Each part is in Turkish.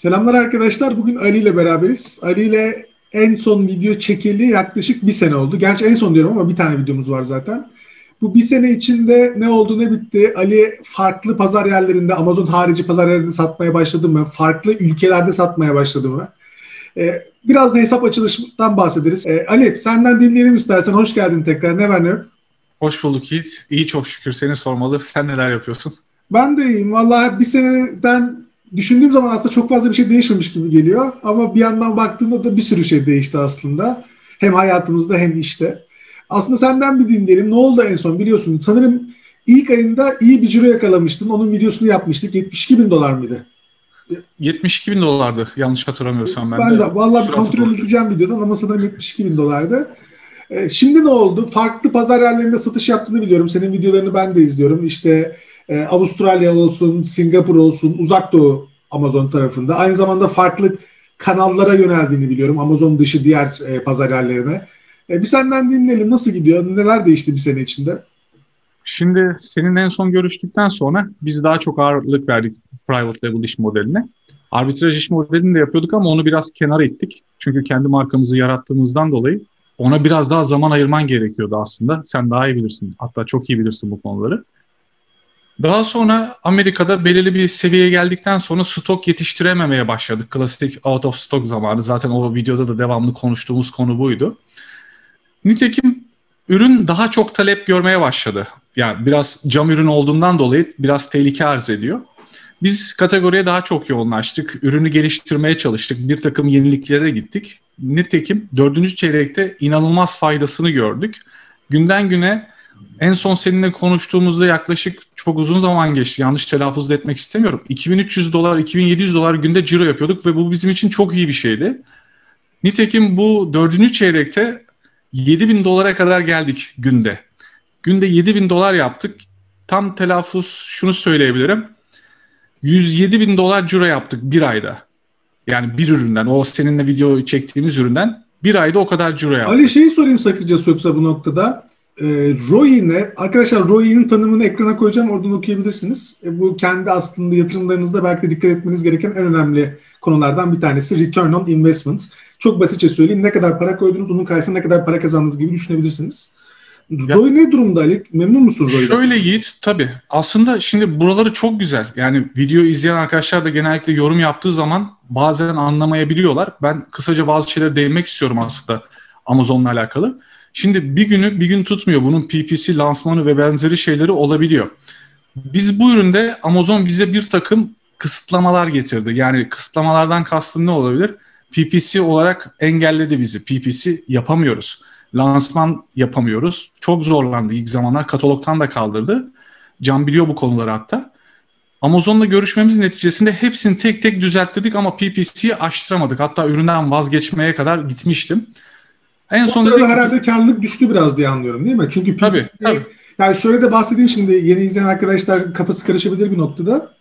Selamlar arkadaşlar. Bugün Ali ile beraberiz. Ali ile en son video çekildi yaklaşık bir sene oldu. Gerçi en son diyorum ama bir tane videomuz var zaten. Bu bir sene içinde ne oldu ne bitti? Ali farklı pazar yerlerinde, Amazon harici pazar yerlerinde satmaya başladı mı? Farklı ülkelerde satmaya başladı mı? Ee, biraz da hesap açılışından bahsederiz. Ee, Ali senden dinleyelim istersen. Hoş geldin tekrar. Ne var ne yok? Hoş bulduk Yiğit. İyi çok şükür seni sormalı. Sen neler yapıyorsun? Ben de iyiyim. Vallahi bir seneden düşündüğüm zaman aslında çok fazla bir şey değişmemiş gibi geliyor. Ama bir yandan baktığında da bir sürü şey değişti aslında. Hem hayatımızda hem işte. Aslında senden bir dinleyelim. Ne oldu en son biliyorsun. Sanırım ilk ayında iyi bir ciro yakalamıştın. Onun videosunu yapmıştık. 72 bin dolar mıydı? 72 bin dolardı yanlış hatırlamıyorsam ben, ben de. de vallahi bir kontrol edeceğim videodan ama sanırım 72 bin dolardı. Ee, şimdi ne oldu? Farklı pazar yerlerinde satış yaptığını biliyorum. Senin videolarını ben de izliyorum. İşte e, Avustralya olsun, Singapur olsun, Uzak Doğu Amazon tarafında. Aynı zamanda farklı kanallara yöneldiğini biliyorum. Amazon dışı diğer e, pazar yerlerine. E, bir senden dinleyelim. Nasıl gidiyor? Neler değişti bir sene içinde? Şimdi senin en son görüştükten sonra biz daha çok ağırlık verdik private label iş modeline. Arbitraj iş modelini de yapıyorduk ama onu biraz kenara ittik. Çünkü kendi markamızı yarattığımızdan dolayı ona biraz daha zaman ayırman gerekiyordu aslında. Sen daha iyi bilirsin. Hatta çok iyi bilirsin bu konuları. Daha sonra Amerika'da belirli bir seviyeye geldikten sonra stok yetiştirememeye başladık. Klasik out of stock zamanı. Zaten o videoda da devamlı konuştuğumuz konu buydu. Nitekim ürün daha çok talep görmeye başladı. Yani biraz cam ürün olduğundan dolayı biraz tehlike arz ediyor. Biz kategoriye daha çok yoğunlaştık. Ürünü geliştirmeye çalıştık. Bir takım yeniliklere gittik. Nitekim dördüncü çeyrekte inanılmaz faydasını gördük. Günden güne en son seninle konuştuğumuzda yaklaşık çok uzun zaman geçti. Yanlış telaffuz etmek istemiyorum. 2300 dolar, 2700 dolar günde ciro yapıyorduk ve bu bizim için çok iyi bir şeydi. Nitekim bu dördüncü çeyrekte 7000 dolara kadar geldik günde. Günde 7000 dolar yaptık. Tam telaffuz şunu söyleyebilirim. 107 bin dolar ciro yaptık bir ayda. Yani bir üründen, o seninle video çektiğimiz üründen bir ayda o kadar ciro yaptık. Ali şeyi sorayım sakıncası yoksa bu noktada. E, ROI ne? Arkadaşlar ROI'nin tanımını ekrana koyacağım. Oradan okuyabilirsiniz. E, bu kendi aslında yatırımlarınızda belki de dikkat etmeniz gereken en önemli konulardan bir tanesi. Return on Investment. Çok basitçe söyleyeyim. Ne kadar para koydunuz, onun karşısında ne kadar para kazandınız gibi düşünebilirsiniz. Ya, Roy ne durumda Ali? Memnun musun Roy'dan? Şöyle Yiğit tabii. Aslında şimdi buraları çok güzel. Yani video izleyen arkadaşlar da genellikle yorum yaptığı zaman bazen anlamayabiliyorlar. Ben kısaca bazı şeylere değinmek istiyorum aslında Amazon'la alakalı. Şimdi bir günü bir gün tutmuyor. Bunun PPC, lansmanı ve benzeri şeyleri olabiliyor. Biz bu üründe Amazon bize bir takım kısıtlamalar getirdi. Yani kısıtlamalardan kastım ne olabilir? PPC olarak engelledi bizi. PPC yapamıyoruz. Lansman yapamıyoruz. Çok zorlandı ilk zamanlar. Katalogtan da kaldırdı. Can biliyor bu konuları hatta. Amazon'la görüşmemiz neticesinde hepsini tek tek düzelttirdik ama PPC'yi aştıramadık. Hatta üründen vazgeçmeye kadar gitmiştim. En son dedik, herhalde karlılık düştü biraz diye anlıyorum değil mi? Çünkü PPC, tabii, tabii. yani şöyle de bahsedeyim şimdi yeni izleyen arkadaşlar kafası karışabilir bir noktada.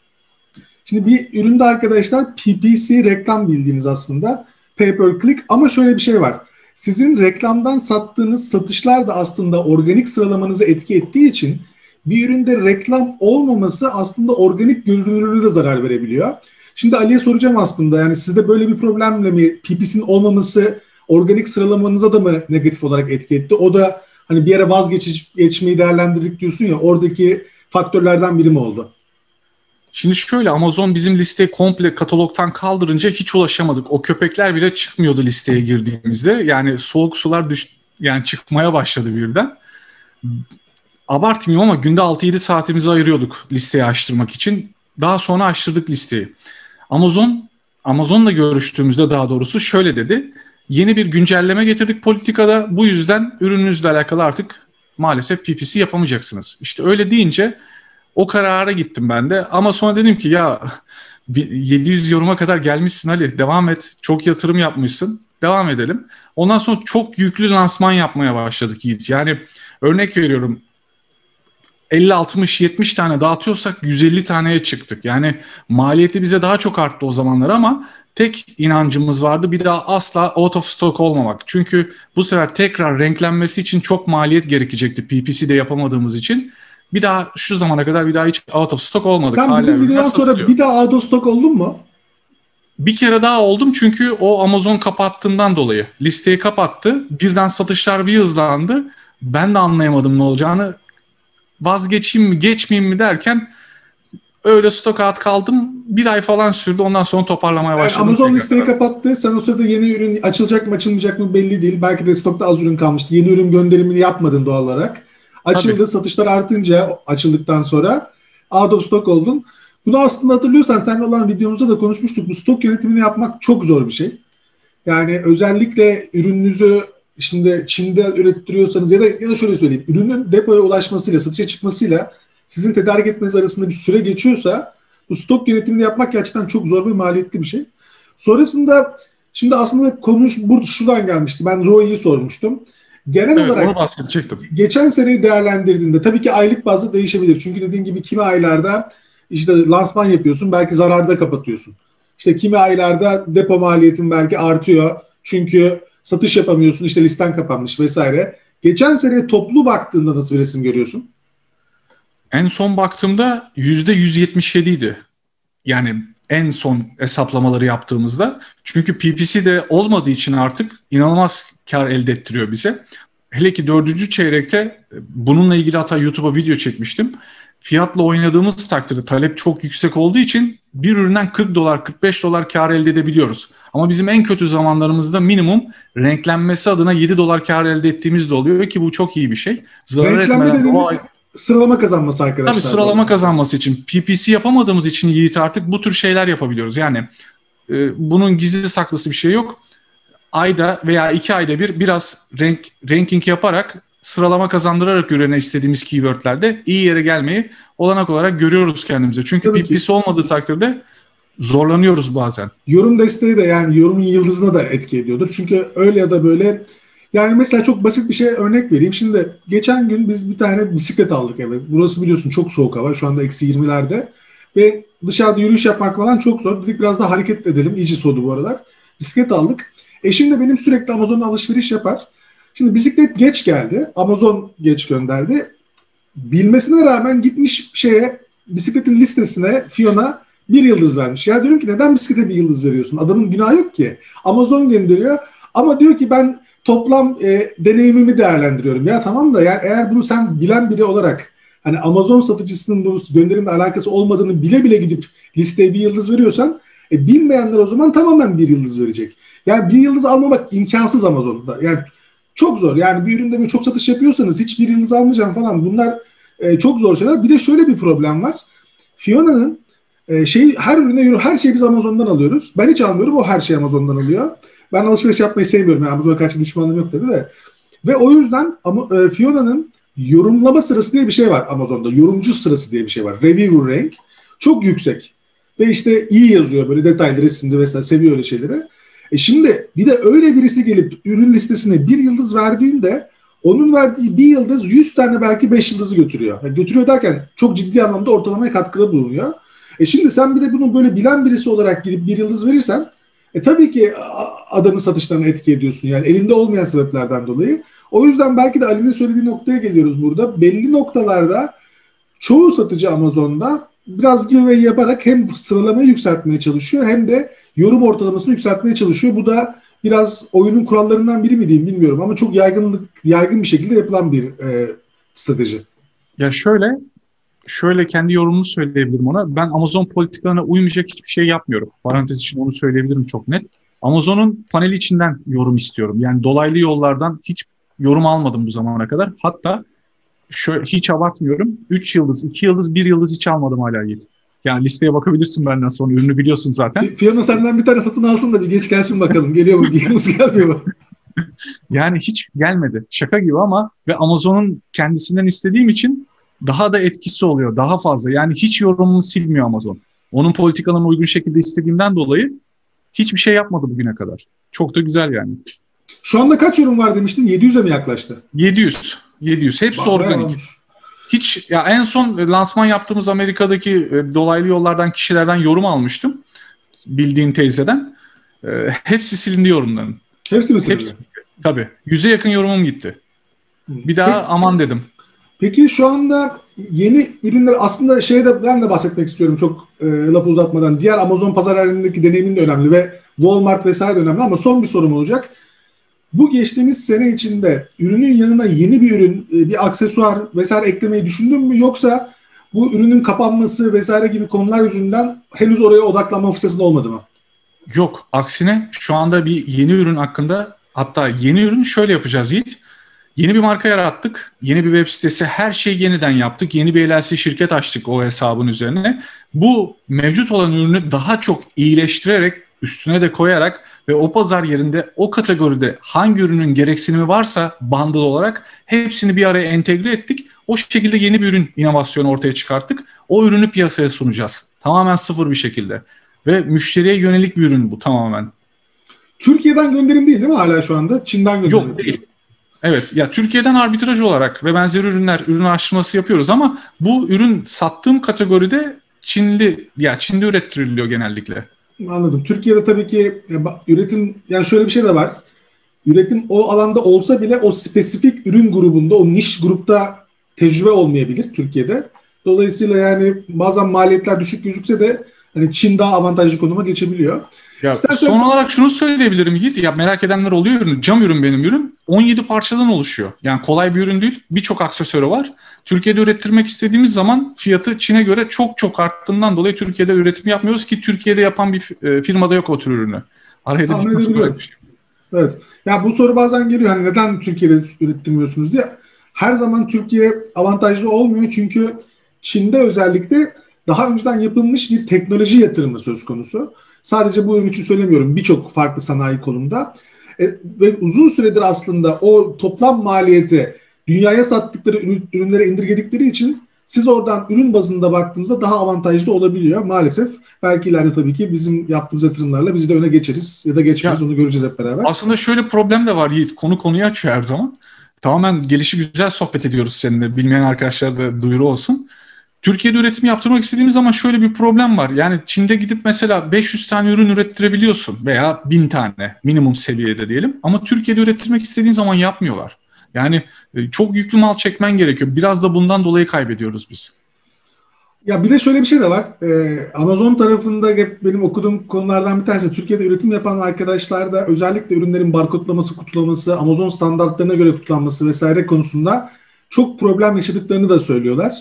Şimdi bir üründe arkadaşlar PPC reklam bildiğiniz aslında pay per click ama şöyle bir şey var. Sizin reklamdan sattığınız satışlar da aslında organik sıralamanızı etki ettiği için bir üründe reklam olmaması aslında organik görünürlüğüne de zarar verebiliyor. Şimdi Ali'ye soracağım aslında yani sizde böyle bir problemle mi PPC'nin olmaması organik sıralamanıza da mı negatif olarak etki etti? O da hani bir yere vazgeçmeyi değerlendirdik diyorsun ya oradaki faktörlerden biri mi oldu? Şimdi şöyle Amazon bizim listeyi komple katalogtan kaldırınca hiç ulaşamadık. O köpekler bile çıkmıyordu listeye girdiğimizde. Yani soğuk sular düş yani çıkmaya başladı birden. Abartmıyorum ama günde 6-7 saatimizi ayırıyorduk listeyi açtırmak için. Daha sonra açtırdık listeyi. Amazon Amazon'la görüştüğümüzde daha doğrusu şöyle dedi. Yeni bir güncelleme getirdik politikada. Bu yüzden ürününüzle alakalı artık maalesef PPC yapamayacaksınız. İşte öyle deyince o karara gittim ben de. Ama sonra dedim ki ya 700 yoruma kadar gelmişsin Ali devam et. Çok yatırım yapmışsın. Devam edelim. Ondan sonra çok yüklü lansman yapmaya başladık Yiğit. Yani örnek veriyorum 50, 60, 70 tane dağıtıyorsak 150 taneye çıktık. Yani maliyeti bize daha çok arttı o zamanlar ama tek inancımız vardı bir daha asla out of stock olmamak. Çünkü bu sefer tekrar renklenmesi için çok maliyet gerekecekti PPC'de yapamadığımız için. Bir daha şu zamana kadar bir daha hiç out of stock olmadık. Sen bizim videodan sonra bir daha out of stock oldun mu? Bir kere daha oldum çünkü o Amazon kapattığından dolayı. Listeyi kapattı. Birden satışlar bir hızlandı. Ben de anlayamadım ne olacağını. Vazgeçeyim mi geçmeyeyim mi derken öyle stok out kaldım. Bir ay falan sürdü. Ondan sonra toparlamaya başladım. Yani Amazon listeyi kapattı. Sen o sırada yeni ürün açılacak mı açılmayacak mı belli değil. Belki de stokta az ürün kalmıştı. Yeni ürün gönderimini yapmadın doğal olarak. Açıldı. Tabii. Satışlar artınca açıldıktan sonra out of stock oldun. Bunu aslında hatırlıyorsan seninle olan videomuzda da konuşmuştuk. Bu stok yönetimini yapmak çok zor bir şey. Yani özellikle ürününüzü şimdi Çin'de ürettiriyorsanız ya da ya da şöyle söyleyeyim. Ürünün depoya ulaşmasıyla, satışa çıkmasıyla sizin tedarik etmeniz arasında bir süre geçiyorsa bu stok yönetimini yapmak gerçekten çok zor ve maliyetli bir şey. Sonrasında şimdi aslında konuş burada şuradan gelmişti. Ben ROI'yi sormuştum. Genel evet, olarak geçen seneyi değerlendirdiğinde tabii ki aylık bazda değişebilir. Çünkü dediğin gibi kimi aylarda işte lansman yapıyorsun belki zararda kapatıyorsun. İşte kimi aylarda depo maliyetin belki artıyor. Çünkü satış yapamıyorsun işte listen kapanmış vesaire. Geçen sene toplu baktığında nasıl bir resim görüyorsun? En son baktığımda %177 idi. Yani en son hesaplamaları yaptığımızda. Çünkü PPC de olmadığı için artık inanılmaz kar elde ettiriyor bize. Hele ki dördüncü çeyrekte bununla ilgili hatta YouTube'a video çekmiştim. Fiyatla oynadığımız takdirde talep çok yüksek olduğu için bir üründen 40 dolar 45 dolar kar elde edebiliyoruz. Ama bizim en kötü zamanlarımızda minimum renklenmesi adına 7 dolar kar elde ettiğimiz de oluyor ki bu çok iyi bir şey. Zarar Renklenme dediğimiz ay- sıralama kazanması arkadaşlar. Tabii sıralama kazanması için. PPC yapamadığımız için Yiğit artık bu tür şeyler yapabiliyoruz. Yani e, bunun gizli saklısı bir şey yok. Ayda veya iki ayda bir biraz rank, ranking yaparak sıralama kazandırarak ürene istediğimiz keywordlerde iyi yere gelmeyi olanak olarak görüyoruz kendimize. Çünkü Tabii PPC ki. olmadığı takdirde zorlanıyoruz bazen. Yorum desteği de yani yorumun yıldızına da etki ediyordur. Çünkü öyle ya da böyle yani mesela çok basit bir şey örnek vereyim. Şimdi geçen gün biz bir tane bisiklet aldık evet. Burası biliyorsun çok soğuk hava. Şu anda eksi 20'lerde. Ve dışarıda yürüyüş yapmak falan çok zor. Dedik biraz daha hareket edelim. İyice soğudu bu aralar. Bisiklet aldık. Eşim de benim sürekli Amazon'dan alışveriş yapar. Şimdi bisiklet geç geldi. Amazon geç gönderdi. Bilmesine rağmen gitmiş şeye bisikletin listesine Fiona bir yıldız vermiş. Ya diyorum ki neden bisiklete bir yıldız veriyorsun? Adamın günahı yok ki. Amazon gönderiyor. Ama diyor ki ben toplam e, deneyimimi değerlendiriyorum. Ya tamam da yani eğer bunu sen bilen biri olarak hani Amazon satıcısının bu gönderimle alakası olmadığını bile bile gidip listeye bir yıldız veriyorsan e, bilmeyenler o zaman tamamen bir yıldız verecek. Yani bir yıldız almamak imkansız Amazon'da. Yani çok zor. Yani bir üründe bir çok satış yapıyorsanız hiç bir yıldız almayacağım falan. Bunlar e, çok zor şeyler. Bir de şöyle bir problem var. Fiona'nın e, şey her ürüne her şeyi biz Amazon'dan alıyoruz. Ben hiç almıyorum. O her şeyi Amazon'dan alıyor. Ben alışveriş yapmayı sevmiyorum. Yani Amazon'a karşı düşmanlığım yok tabii de. Ve o yüzden ama e, Fiona'nın yorumlama sırası diye bir şey var Amazon'da. Yorumcu sırası diye bir şey var. Reviewer rank. Çok yüksek. Ve işte iyi yazıyor böyle detaylı resimde vesaire seviyor öyle şeyleri. E şimdi bir de öyle birisi gelip ürün listesine bir yıldız verdiğinde onun verdiği bir yıldız 100 tane belki 5 yıldızı götürüyor. Yani götürüyor derken çok ciddi anlamda ortalamaya katkıda bulunuyor. E şimdi sen bir de bunu böyle bilen birisi olarak gidip bir yıldız verirsen e tabii ki adamın satışlarına etki ediyorsun. Yani elinde olmayan sebeplerden dolayı. O yüzden belki de Ali'nin söylediği noktaya geliyoruz burada. Belli noktalarda çoğu satıcı Amazon'da biraz giveaway yaparak hem sıralamayı yükseltmeye çalışıyor hem de yorum ortalamasını yükseltmeye çalışıyor. Bu da biraz oyunun kurallarından biri mi diyeyim bilmiyorum ama çok yaygınlık yaygın bir şekilde yapılan bir e, strateji. Ya şöyle şöyle kendi yorumumu söyleyebilirim ona. Ben Amazon politikalarına uymayacak hiçbir şey yapmıyorum. Parantez için onu söyleyebilirim çok net. Amazon'un paneli içinden yorum istiyorum. Yani dolaylı yollardan hiç yorum almadım bu zamana kadar. Hatta şöyle, hiç abartmıyorum. 3 yıldız, 2 yıldız, 1 yıldız hiç almadım hala Yiğit. Yani listeye bakabilirsin benden sonra. Ürünü biliyorsun zaten. Fiyona senden bir tane satın alsın da bir geç gelsin bakalım. Geliyor mu? Yıldız gelmiyor mu? yani hiç gelmedi. Şaka gibi ama ve Amazon'un kendisinden istediğim için daha da etkisi oluyor. Daha fazla. Yani hiç yorumunu silmiyor Amazon. Onun politikalarına uygun şekilde istediğimden dolayı hiçbir şey yapmadı bugüne kadar. Çok da güzel yani. Şu anda kaç yorum var demiştin? 700'e mi yaklaştı? 700. 700. Hepsi Bayağı organik. Olmuş. Hiç ya en son lansman yaptığımız Amerika'daki e, dolaylı yollardan kişilerden yorum almıştım. Bildiğin teyzeden. E, hepsi silindi yorumların. Hepsi mi silindi? Hepsi, tabii. Yüze yakın yorumum gitti. Bir daha Peki, aman dedim. Peki şu anda yeni ürünler aslında şeye de ben de bahsetmek istiyorum çok e, lafı uzatmadan. Diğer Amazon pazar halindeki deneyimin de önemli ve Walmart vesaire de önemli ama son bir sorum olacak. Bu geçtiğimiz sene içinde ürünün yanına yeni bir ürün, e, bir aksesuar vesaire eklemeyi düşündün mü yoksa bu ürünün kapanması vesaire gibi konular yüzünden henüz oraya odaklanma fırsatın olmadı mı? Yok, aksine şu anda bir yeni ürün hakkında hatta yeni ürün şöyle yapacağız Yiğit. Yeni bir marka yarattık. Yeni bir web sitesi. Her şeyi yeniden yaptık. Yeni bir LLC şirket açtık o hesabın üzerine. Bu mevcut olan ürünü daha çok iyileştirerek üstüne de koyarak ve o pazar yerinde o kategoride hangi ürünün gereksinimi varsa bundle olarak hepsini bir araya entegre ettik. O şekilde yeni bir ürün inovasyonu ortaya çıkarttık. O ürünü piyasaya sunacağız. Tamamen sıfır bir şekilde. Ve müşteriye yönelik bir ürün bu tamamen. Türkiye'den gönderim değil değil mi hala şu anda? Çin'den gönderim. Yok değil. Evet ya Türkiye'den arbitraj olarak ve benzer ürünler ürün araştırması yapıyoruz ama bu ürün sattığım kategoride Çinli ya Çin'de ürettiriliyor genellikle. Anladım. Türkiye'de tabii ki üretim yani şöyle bir şey de var. Üretim o alanda olsa bile o spesifik ürün grubunda o niş grupta tecrübe olmayabilir Türkiye'de. Dolayısıyla yani bazen maliyetler düşük gözükse de hani Çin daha avantajlı konuma geçebiliyor. Ya İstersen... Son olarak şunu söyleyebilirim Yiğit. Ya merak edenler oluyor. Cam ürün benim ürün. 17 parçadan oluşuyor. Yani kolay bir ürün değil. Birçok aksesuarı var. Türkiye'de ürettirmek istediğimiz zaman fiyatı Çin'e göre çok çok arttığından dolayı Türkiye'de üretim yapmıyoruz ki Türkiye'de yapan bir e, firmada yok o tür ürünü. Araya da bir şey. Evet. Ya bu soru bazen geliyor. Hani neden Türkiye'de ürettirmiyorsunuz diye. Her zaman Türkiye avantajlı olmuyor çünkü Çin'de özellikle daha önceden yapılmış bir teknoloji yatırımı söz konusu. Sadece bu ürün için söylemiyorum. Birçok farklı sanayi kolunda. E, ve uzun süredir aslında o toplam maliyeti dünyaya sattıkları ürünlere indirgedikleri için siz oradan ürün bazında baktığınızda daha avantajlı olabiliyor maalesef. Belki ileride tabii ki bizim yaptığımız yatırımlarla biz de öne geçeriz ya da geçmeyiz ya, onu göreceğiz hep beraber. Aslında şöyle problem de var Yiğit. Konu konuyu açıyor her zaman. Tamamen gelişi güzel sohbet ediyoruz seninle. Bilmeyen arkadaşlar da duyuru olsun. Türkiye'de üretim yaptırmak istediğimiz zaman şöyle bir problem var. Yani Çin'de gidip mesela 500 tane ürün ürettirebiliyorsun veya 1000 tane minimum seviyede diyelim. Ama Türkiye'de ürettirmek istediğin zaman yapmıyorlar. Yani e, çok yüklü mal çekmen gerekiyor. Biraz da bundan dolayı kaybediyoruz biz. Ya bir de şöyle bir şey de var. Ee, Amazon tarafında hep benim okuduğum konulardan bir tanesi Türkiye'de üretim yapan arkadaşlar da özellikle ürünlerin barkodlaması, kutulaması, Amazon standartlarına göre kutulanması vesaire konusunda çok problem yaşadıklarını da söylüyorlar.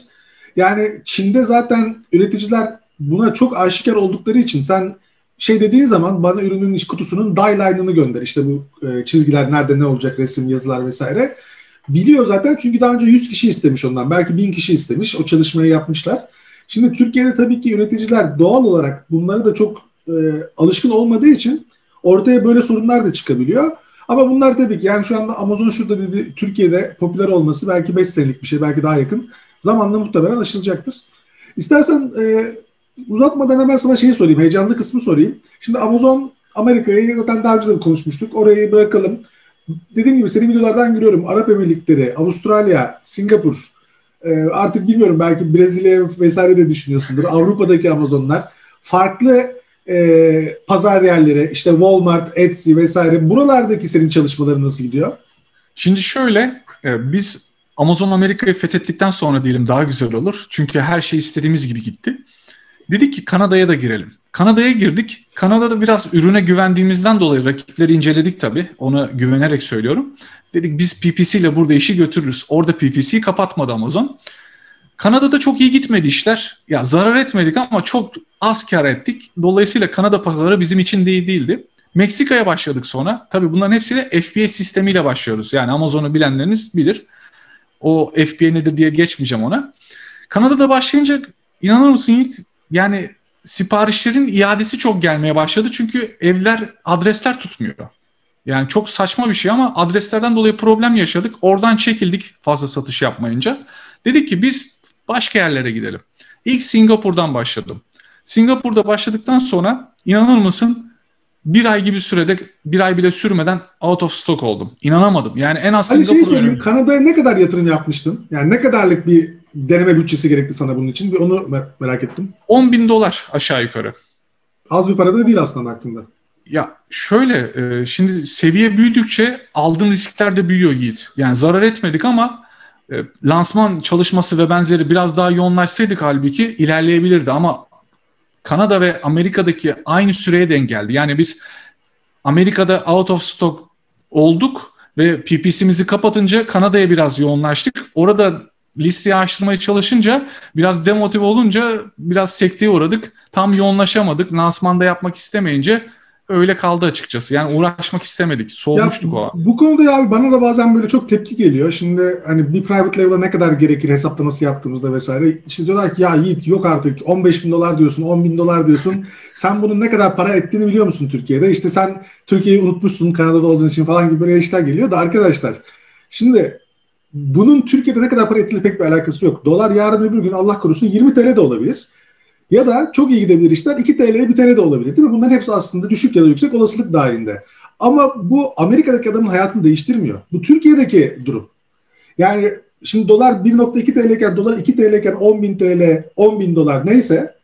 Yani Çin'de zaten üreticiler buna çok aşikar oldukları için sen şey dediğin zaman bana ürünün iş kutusunun die gönder. İşte bu e, çizgiler nerede ne olacak resim, yazılar vesaire. Biliyor zaten çünkü daha önce 100 kişi istemiş ondan. Belki 1000 kişi istemiş. O çalışmayı yapmışlar. Şimdi Türkiye'de tabii ki üreticiler doğal olarak bunları da çok e, alışkın olmadığı için ortaya böyle sorunlar da çıkabiliyor. Ama bunlar tabii ki yani şu anda Amazon şurada dedi Türkiye'de popüler olması belki 5 senelik bir şey belki daha yakın. Zamanla muhtemelen aşılacaktır. İstersen e, uzatmadan hemen sana şeyi sorayım, heyecanlı kısmı sorayım. Şimdi Amazon Amerika'yı zaten daha önce de konuşmuştuk. Orayı bırakalım. Dediğim gibi senin videolardan görüyorum. Arap Emirlikleri, Avustralya, Singapur, e, artık bilmiyorum belki Brezilya vesaire de düşünüyorsundur. Avrupa'daki Amazonlar. Farklı e, pazar yerleri, işte Walmart, Etsy vesaire. Buralardaki senin çalışmaların nasıl gidiyor? Şimdi şöyle, e, biz Amazon Amerika'yı fethettikten sonra diyelim daha güzel olur. Çünkü her şey istediğimiz gibi gitti. Dedik ki Kanada'ya da girelim. Kanada'ya girdik. Kanada'da biraz ürüne güvendiğimizden dolayı rakipleri inceledik tabii. Ona güvenerek söylüyorum. Dedik biz PPC ile burada işi götürürüz. Orada PPC'yi kapatmadı Amazon. Kanada'da çok iyi gitmedi işler. Ya zarar etmedik ama çok az kar ettik. Dolayısıyla Kanada pazarı bizim için de iyi değildi. Meksika'ya başladık sonra. Tabii bunların hepsiyle FBA sistemiyle başlıyoruz. Yani Amazon'u bilenleriniz bilir. O FBA nedir diye geçmeyeceğim ona. Kanada'da başlayınca inanır mısın Yiğit? Yani siparişlerin iadesi çok gelmeye başladı. Çünkü evler, adresler tutmuyor. Yani çok saçma bir şey ama adreslerden dolayı problem yaşadık. Oradan çekildik fazla satış yapmayınca. Dedik ki biz başka yerlere gidelim. İlk Singapur'dan başladım. Singapur'da başladıktan sonra inanır mısın bir ay gibi sürede bir ay bile sürmeden out of stock oldum. İnanamadım. Yani en az hani Singapur şey söyleyeyim, Kanada'ya ne kadar yatırım yapmıştın? Yani ne kadarlık bir deneme bütçesi gerekti sana bunun için? Bir onu merak ettim. 10 bin dolar aşağı yukarı. Az bir para da değil aslında baktığında. Ya şöyle e, şimdi seviye büyüdükçe aldığın riskler de büyüyor Yiğit. Yani zarar etmedik ama e, lansman çalışması ve benzeri biraz daha yoğunlaşsaydık halbuki ilerleyebilirdi ama Kanada ve Amerika'daki aynı süreye denk geldi. Yani biz Amerika'da out of stock olduk ve PPC'mizi kapatınca Kanada'ya biraz yoğunlaştık. Orada listeyi açtırmaya çalışınca biraz demotive olunca biraz sekteye uğradık. Tam yoğunlaşamadık. Lansmanda yapmak istemeyince öyle kaldı açıkçası. Yani uğraşmak istemedik. Soğumuştuk ya, o. Bu konuda ya abi bana da bazen böyle çok tepki geliyor. Şimdi hani bir private level'a ne kadar gerekir hesaplaması yaptığımızda vesaire. İşte diyorlar ki ya Yiğit yok artık 15 bin dolar diyorsun 10 bin dolar diyorsun. sen bunun ne kadar para ettiğini biliyor musun Türkiye'de? İşte sen Türkiye'yi unutmuşsun Kanada'da olduğun için falan gibi böyle işler geliyor da arkadaşlar. Şimdi bunun Türkiye'de ne kadar para ettiğiyle pek bir alakası yok. Dolar yarın öbür gün Allah korusun 20 TL de olabilir. Ya da çok iyi gidebilir işler 2 TL'ye 1 TL de olabilir değil mi? Bunların hepsi aslında düşük ya da yüksek olasılık dahilinde. Ama bu Amerika'daki adamın hayatını değiştirmiyor. Bu Türkiye'deki durum. Yani şimdi dolar 1.2 TL iken dolar 2 TL iken 10 bin TL 10 bin dolar neyse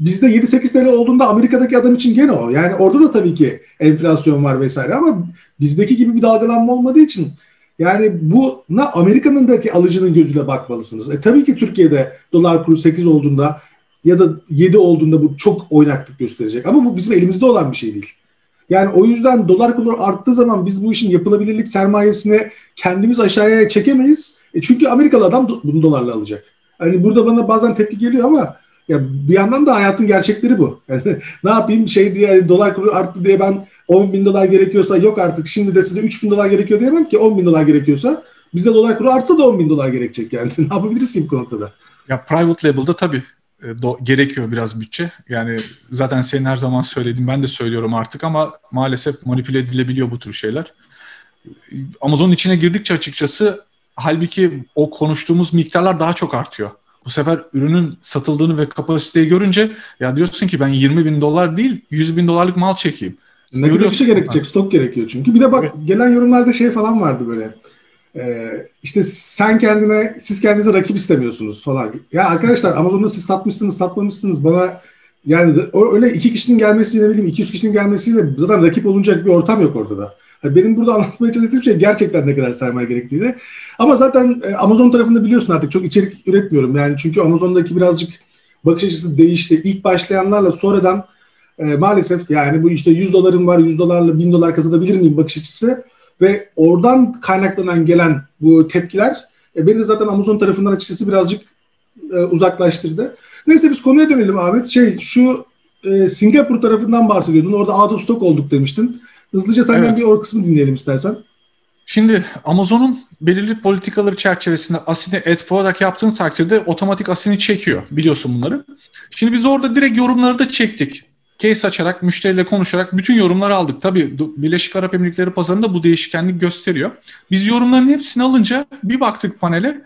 bizde 7-8 TL olduğunda Amerika'daki adam için gene o. Yani orada da tabii ki enflasyon var vesaire ama bizdeki gibi bir dalgalanma olmadığı için yani buna Amerika'nındaki alıcının gözüyle bakmalısınız. E, tabii ki Türkiye'de dolar kuru 8 olduğunda ya da 7 olduğunda bu çok oynaklık gösterecek. Ama bu bizim elimizde olan bir şey değil. Yani o yüzden dolar kuru arttığı zaman biz bu işin yapılabilirlik sermayesine kendimiz aşağıya çekemeyiz. E çünkü Amerikalı adam bunu dolarla alacak. Hani burada bana bazen tepki geliyor ama ya bir yandan da hayatın gerçekleri bu. Ne yapayım şey diye dolar kuru arttı diye ben 10 bin dolar gerekiyorsa yok artık şimdi de size 3 bin dolar gerekiyor diyemem ki 10 bin dolar gerekiyorsa bizde dolar kuru artsa da 10 bin dolar gerekecek yani. ne yapabiliriz ki bu konuda Ya private label'da tabii e, do- gerekiyor biraz bütçe. Yani zaten senin her zaman söylediğin ben de söylüyorum artık ama maalesef manipüle edilebiliyor bu tür şeyler. Amazon'un içine girdikçe açıkçası halbuki o konuştuğumuz miktarlar daha çok artıyor. Bu sefer ürünün satıldığını ve kapasiteyi görünce ya diyorsun ki ben 20 bin dolar değil 100 bin dolarlık mal çekeyim. Nakit akışı gerekecek, stok gerekiyor çünkü. Bir de bak evet. gelen yorumlarda şey falan vardı böyle. Ee, işte sen kendine, siz kendinize rakip istemiyorsunuz falan. Ya arkadaşlar Amazon'da siz satmışsınız, satmamışsınız. Bana yani öyle iki kişinin gelmesiyle ne bileyim 200 kişinin gelmesiyle zaten rakip olunacak bir ortam yok orada da. Benim burada anlatmaya çalıştığım şey gerçekten ne kadar sermaye gerektiğini. Ama zaten e, Amazon tarafında biliyorsun artık çok içerik üretmiyorum. Yani çünkü Amazon'daki birazcık bakış açısı değişti. İlk başlayanlarla sonradan e, maalesef yani bu işte 100 dolarım var 100 dolarla 1000 dolar kazanabilir miyim bakış açısı ve oradan kaynaklanan gelen bu tepkiler e, beni de zaten Amazon tarafından açıkçası birazcık e, uzaklaştırdı. Neyse biz konuya dönelim Ahmet. Şey şu e, Singapur tarafından bahsediyordun. Orada out of stock olduk demiştin. Hızlıca senden evet. bir o kısmı dinleyelim istersen. Şimdi Amazon'un belirli politikaları çerçevesinde asini ad product yaptığın takdirde otomatik asini çekiyor. Biliyorsun bunları. Şimdi biz orada direkt yorumları da çektik. Case açarak, müşteriyle konuşarak bütün yorumları aldık. Tabii Birleşik Arap Emirlikleri pazarında bu değişkenlik gösteriyor. Biz yorumların hepsini alınca bir baktık panele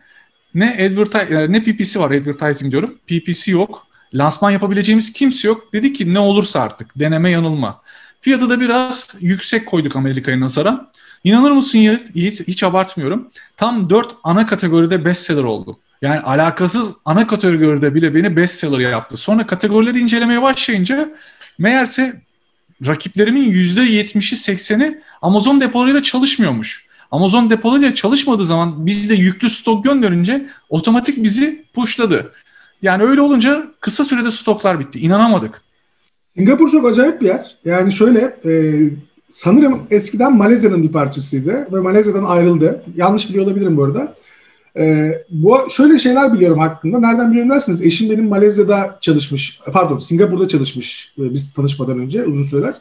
ne adverti- ne PPC var advertising diyorum. PPC yok. Lansman yapabileceğimiz kimse yok. Dedi ki ne olursa artık deneme yanılma. Fiyatı da biraz yüksek koyduk Amerika'ya nazara. İnanır mısın Yiğit? Hiç abartmıyorum. Tam 4 ana kategoride bestseller oldu. Yani alakasız ana kategoride bile beni bestseller yaptı. Sonra kategorileri incelemeye başlayınca meğerse rakiplerimin %70'i 80'i Amazon depolarıyla çalışmıyormuş. Amazon depolarıyla çalışmadığı zaman biz de yüklü stok gönderince otomatik bizi pushladı. Yani öyle olunca kısa sürede stoklar bitti. İnanamadık. Singapur çok acayip bir yer. Yani şöyle e, sanırım eskiden Malezya'nın bir parçasıydı ve Malezya'dan ayrıldı. Yanlış biliyor olabilirim bu arada. E, bu şöyle şeyler biliyorum hakkında. Nereden biliyorum dersiniz? Eşim benim Malezya'da çalışmış, pardon Singapur'da çalışmış e, biz tanışmadan önce uzun süreler.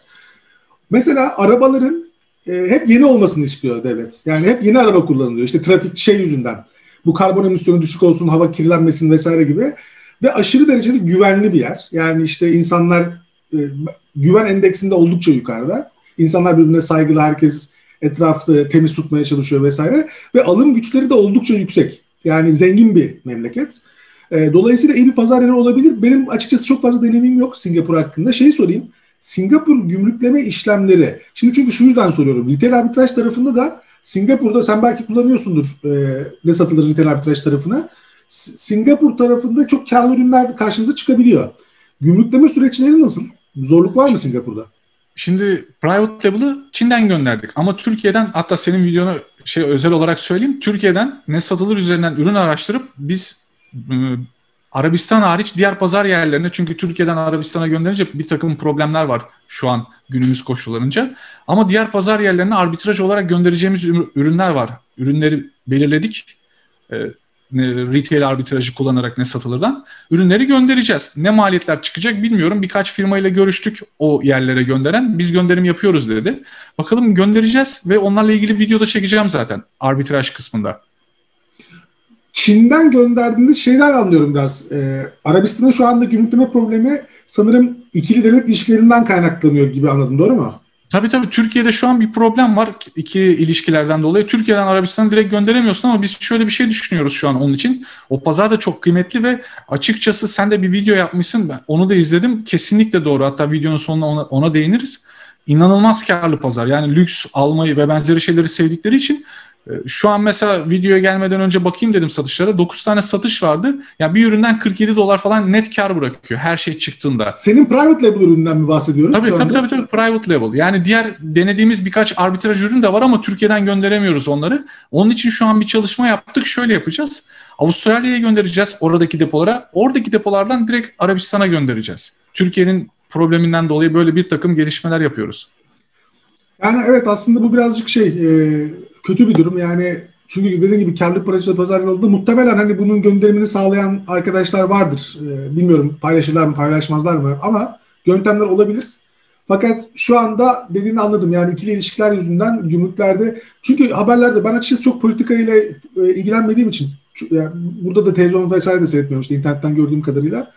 Mesela arabaların e, hep yeni olmasını istiyor devlet. Yani hep yeni araba kullanılıyor. İşte trafik şey yüzünden. Bu karbon emisyonu düşük olsun, hava kirlenmesin vesaire gibi. Ve aşırı derecede güvenli bir yer. Yani işte insanlar e, güven endeksinde oldukça yukarıda. İnsanlar birbirine saygılı, herkes etrafı temiz tutmaya çalışıyor vesaire. Ve alım güçleri de oldukça yüksek. Yani zengin bir memleket. E, dolayısıyla iyi bir pazar yeri olabilir. Benim açıkçası çok fazla deneyimim yok Singapur hakkında. Şeyi sorayım. Singapur gümrükleme işlemleri. Şimdi çünkü şu yüzden soruyorum. Retail arbitraj tarafında da Singapur'da sen belki kullanıyorsundur e, ne satılır retail arbitraj tarafına. Singapur tarafında çok karlı ürünler karşınıza çıkabiliyor. Gümrükleme süreçleri nasıl? Zorluk var mı Singapur'da? Şimdi private label'ı Çin'den gönderdik ama Türkiye'den hatta senin videonu şey özel olarak söyleyeyim. Türkiye'den ne satılır üzerinden ürün araştırıp biz ıı, Arabistan hariç diğer pazar yerlerine çünkü Türkiye'den Arabistan'a gönderince bir takım problemler var şu an günümüz koşullarınca. Ama diğer pazar yerlerine arbitraj olarak göndereceğimiz ürünler var. Ürünleri belirledik. E, retail arbitrajı kullanarak ne satılırdan ürünleri göndereceğiz. Ne maliyetler çıkacak bilmiyorum. Birkaç firmayla görüştük o yerlere gönderen. Biz gönderim yapıyoruz dedi. Bakalım göndereceğiz ve onlarla ilgili videoda çekeceğim zaten arbitraj kısmında. Çin'den gönderdiğiniz şeyler anlıyorum biraz. Ee, Arabistan'ın şu anda gümrükleme problemi sanırım ikili devlet ilişkilerinden kaynaklanıyor gibi anladım doğru mu? Tabii tabii Türkiye'de şu an bir problem var iki ilişkilerden dolayı. Türkiye'den Arabistan'a direkt gönderemiyorsun ama biz şöyle bir şey düşünüyoruz şu an onun için. O pazar da çok kıymetli ve açıkçası sen de bir video yapmışsın. Ben onu da izledim. Kesinlikle doğru. Hatta videonun sonunda ona, ona değiniriz. İnanılmaz karlı pazar. Yani lüks almayı ve benzeri şeyleri sevdikleri için şu an mesela videoya gelmeden önce bakayım dedim satışlara. 9 tane satış vardı. Ya yani bir üründen 47 dolar falan net kar bırakıyor her şey çıktığında. Senin private label üründen mi bahsediyoruz? Tabii tabii, tabii tabii private label. Yani diğer denediğimiz birkaç arbitraj ürün de var ama Türkiye'den gönderemiyoruz onları. Onun için şu an bir çalışma yaptık. Şöyle yapacağız. Avustralya'ya göndereceğiz oradaki depolara. Oradaki depolardan direkt Arabistan'a göndereceğiz. Türkiye'nin probleminden dolayı böyle bir takım gelişmeler yapıyoruz. Yani evet aslında bu birazcık şey e, kötü bir durum. Yani çünkü dediğim gibi karlı paracılı pazar yolunda muhtemelen hani bunun gönderimini sağlayan arkadaşlar vardır. Ee, bilmiyorum paylaşırlar mı paylaşmazlar mı ama yöntemler olabilir. Fakat şu anda dediğini anladım. Yani ikili ilişkiler yüzünden gümrüklerde çünkü haberlerde ben açıkçası çok politika ile e, ilgilenmediğim için yani burada da televizyon vesaire de seyretmiyorum işte internetten gördüğüm kadarıyla.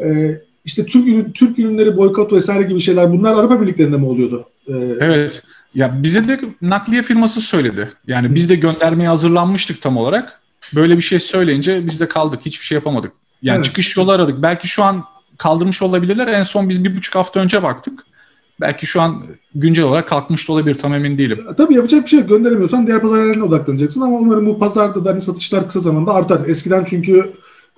E, işte Türk ürün, Türk ürünleri boykot vesaire gibi şeyler bunlar Arap Birliklerinde mi oluyordu? E, evet. Ya bize de nakliye firması söyledi. Yani biz de göndermeye hazırlanmıştık tam olarak. Böyle bir şey söyleyince biz de kaldık. Hiçbir şey yapamadık. Yani evet. çıkış yolu aradık. Belki şu an kaldırmış olabilirler. En son biz bir buçuk hafta önce baktık. Belki şu an güncel olarak kalkmış da olabilir. Tam emin değilim. Tabii yapacak bir şey yok. Gönderemiyorsan diğer pazarlarına odaklanacaksın. Ama umarım bu pazarda da hani satışlar kısa zamanda artar. Eskiden çünkü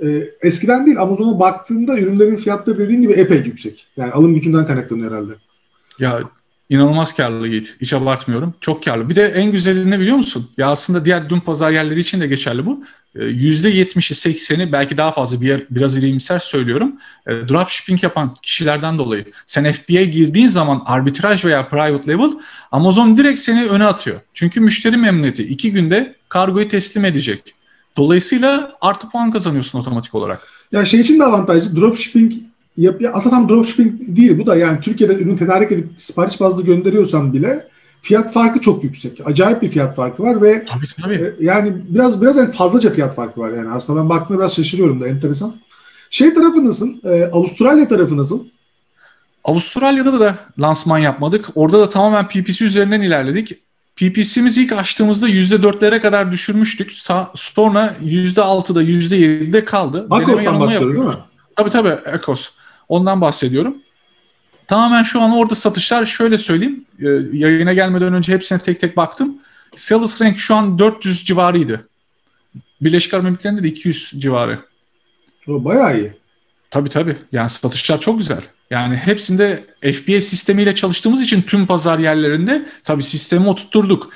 e, eskiden değil Amazon'a baktığında ürünlerin fiyatları dediğin gibi epey yüksek. Yani alım gücünden kaynaklanıyor herhalde. Ya İnanılmaz karlı Yiğit. Hiç abartmıyorum. Çok karlı. Bir de en güzeli ne biliyor musun? Ya aslında diğer dün pazar yerleri için de geçerli bu. %70'i ee, 80'i belki daha fazla bir yer, biraz iyimser söylüyorum. E, dropshipping yapan kişilerden dolayı. Sen FBA'ya girdiğin zaman arbitraj veya private label Amazon direkt seni öne atıyor. Çünkü müşteri memnuniyeti iki günde kargoyu teslim edecek. Dolayısıyla artı puan kazanıyorsun otomatik olarak. Ya şey için de avantajlı. Dropshipping yap, ya aslında tam dropshipping değil bu da yani Türkiye'den ürün tedarik edip sipariş bazlı gönderiyorsan bile fiyat farkı çok yüksek. Acayip bir fiyat farkı var ve tabii, tabii. E, yani biraz biraz yani fazlaca fiyat farkı var yani. Aslında ben baktığımda biraz şaşırıyorum da enteresan. Şey tarafı nasıl? E, Avustralya tarafı nasıl? Avustralya'da da lansman yapmadık. Orada da tamamen PPC üzerinden ilerledik. PPC'mizi ilk açtığımızda %4'lere kadar düşürmüştük. Sonra %6'da %7'de kaldı. Akos'tan bahsediyoruz değil mi? Tabii tabii Ekos. Ondan bahsediyorum. Tamamen şu an orada satışlar şöyle söyleyeyim. E, yayına gelmeden önce hepsine tek tek baktım. Sales rank şu an 400 civarıydı. Birleşik Arap Emirlikleri'nde de 200 civarı. O bayağı iyi. Tabii tabii. Yani satışlar çok güzel. Yani hepsinde FBA sistemiyle çalıştığımız için tüm pazar yerlerinde tabii sistemi oturtturduk.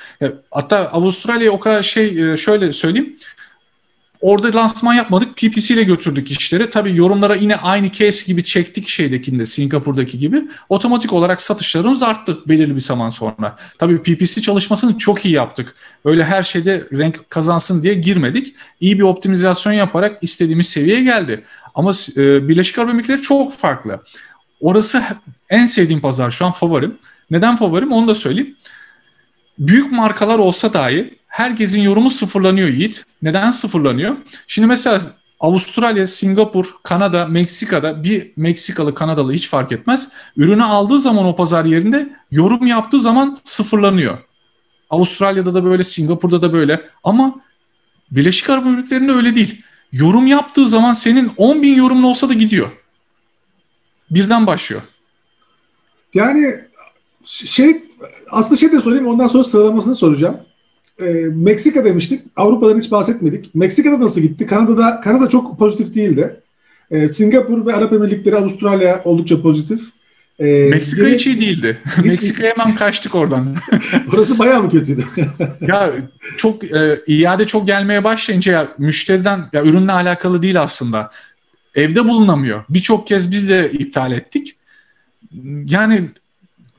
Hatta Avustralya o kadar şey e, şöyle söyleyeyim. Orada lansman yapmadık. PPC ile götürdük işleri. Tabii yorumlara yine aynı case gibi çektik şeydekinde Singapur'daki gibi. Otomatik olarak satışlarımız arttı belirli bir zaman sonra. Tabii PPC çalışmasını çok iyi yaptık. Öyle her şeyde renk kazansın diye girmedik. İyi bir optimizasyon yaparak istediğimiz seviyeye geldi. Ama e, Birleşik Arap Emirlikleri çok farklı. Orası en sevdiğim pazar şu an favorim. Neden favorim onu da söyleyeyim. Büyük markalar olsa dahi herkesin yorumu sıfırlanıyor Yiğit. Neden sıfırlanıyor? Şimdi mesela Avustralya, Singapur, Kanada, Meksika'da bir Meksikalı, Kanadalı hiç fark etmez. Ürünü aldığı zaman o pazar yerinde yorum yaptığı zaman sıfırlanıyor. Avustralya'da da böyle, Singapur'da da böyle. Ama Birleşik Arap Emirlikleri'nde öyle değil. Yorum yaptığı zaman senin 10 bin yorumun olsa da gidiyor. Birden başlıyor. Yani şey aslında şey de sorayım ondan sonra sıralamasını soracağım e, Meksika demiştik. Avrupa'dan hiç bahsetmedik. Meksika'da nasıl gitti? Kanada'da Kanada çok pozitif değildi. E, Singapur ve Arap Emirlikleri, Avustralya oldukça pozitif. Ee, Meksika yine, hiç iyi değildi. Meksika'ya hemen kaçtık oradan. Orası bayağı mı kötüydü? ya çok e, iade çok gelmeye başlayınca ya müşteriden ya ürünle alakalı değil aslında. Evde bulunamıyor. Birçok kez biz de iptal ettik. Yani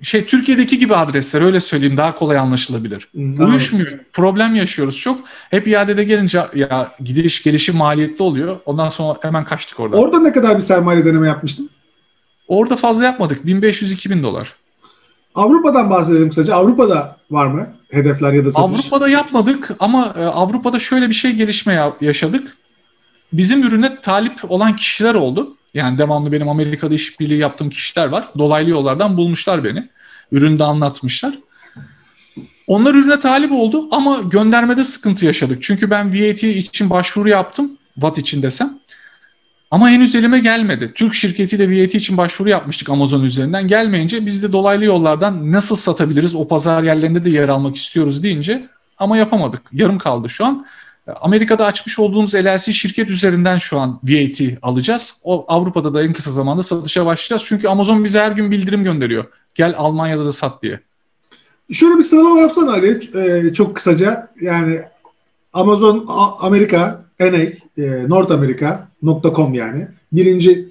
şey Türkiye'deki gibi adresler öyle söyleyeyim daha kolay anlaşılabilir. Hmm, Uyuşmuyor. Problem yaşıyoruz çok. Hep iadede gelince ya gidiş gelişim maliyetli oluyor. Ondan sonra hemen kaçtık oradan. Orada ne kadar bir sermaye deneme yapmıştın? Orada fazla yapmadık. 1500-2000 dolar. Avrupa'dan bahsedelim kısaca. Avrupa'da var mı hedefler ya da satış? Avrupa'da yapmadık ama e, Avrupa'da şöyle bir şey gelişme yaşadık. Bizim ürüne talip olan kişiler oldu. Yani devamlı benim Amerika'da işbirliği yaptığım kişiler var. Dolaylı yollardan bulmuşlar beni. Üründe anlatmışlar. Onlar ürüne talip oldu ama göndermede sıkıntı yaşadık. Çünkü ben VAT için başvuru yaptım. VAT için desem. Ama henüz elime gelmedi. Türk şirketiyle VAT için başvuru yapmıştık Amazon üzerinden. Gelmeyince biz de dolaylı yollardan nasıl satabiliriz, o pazar yerlerinde de yer almak istiyoruz deyince ama yapamadık. Yarım kaldı şu an. Amerika'da açmış olduğumuz LLC şirket üzerinden şu an VAT alacağız. O Avrupa'da da en kısa zamanda satışa başlayacağız. Çünkü Amazon bize her gün bildirim gönderiyor. Gel Almanya'da da sat diye. Şöyle bir sıralama yapsana Ali. Ee, çok kısaca. Yani Amazon Amerika, NA, e, North America.com yani. Birinci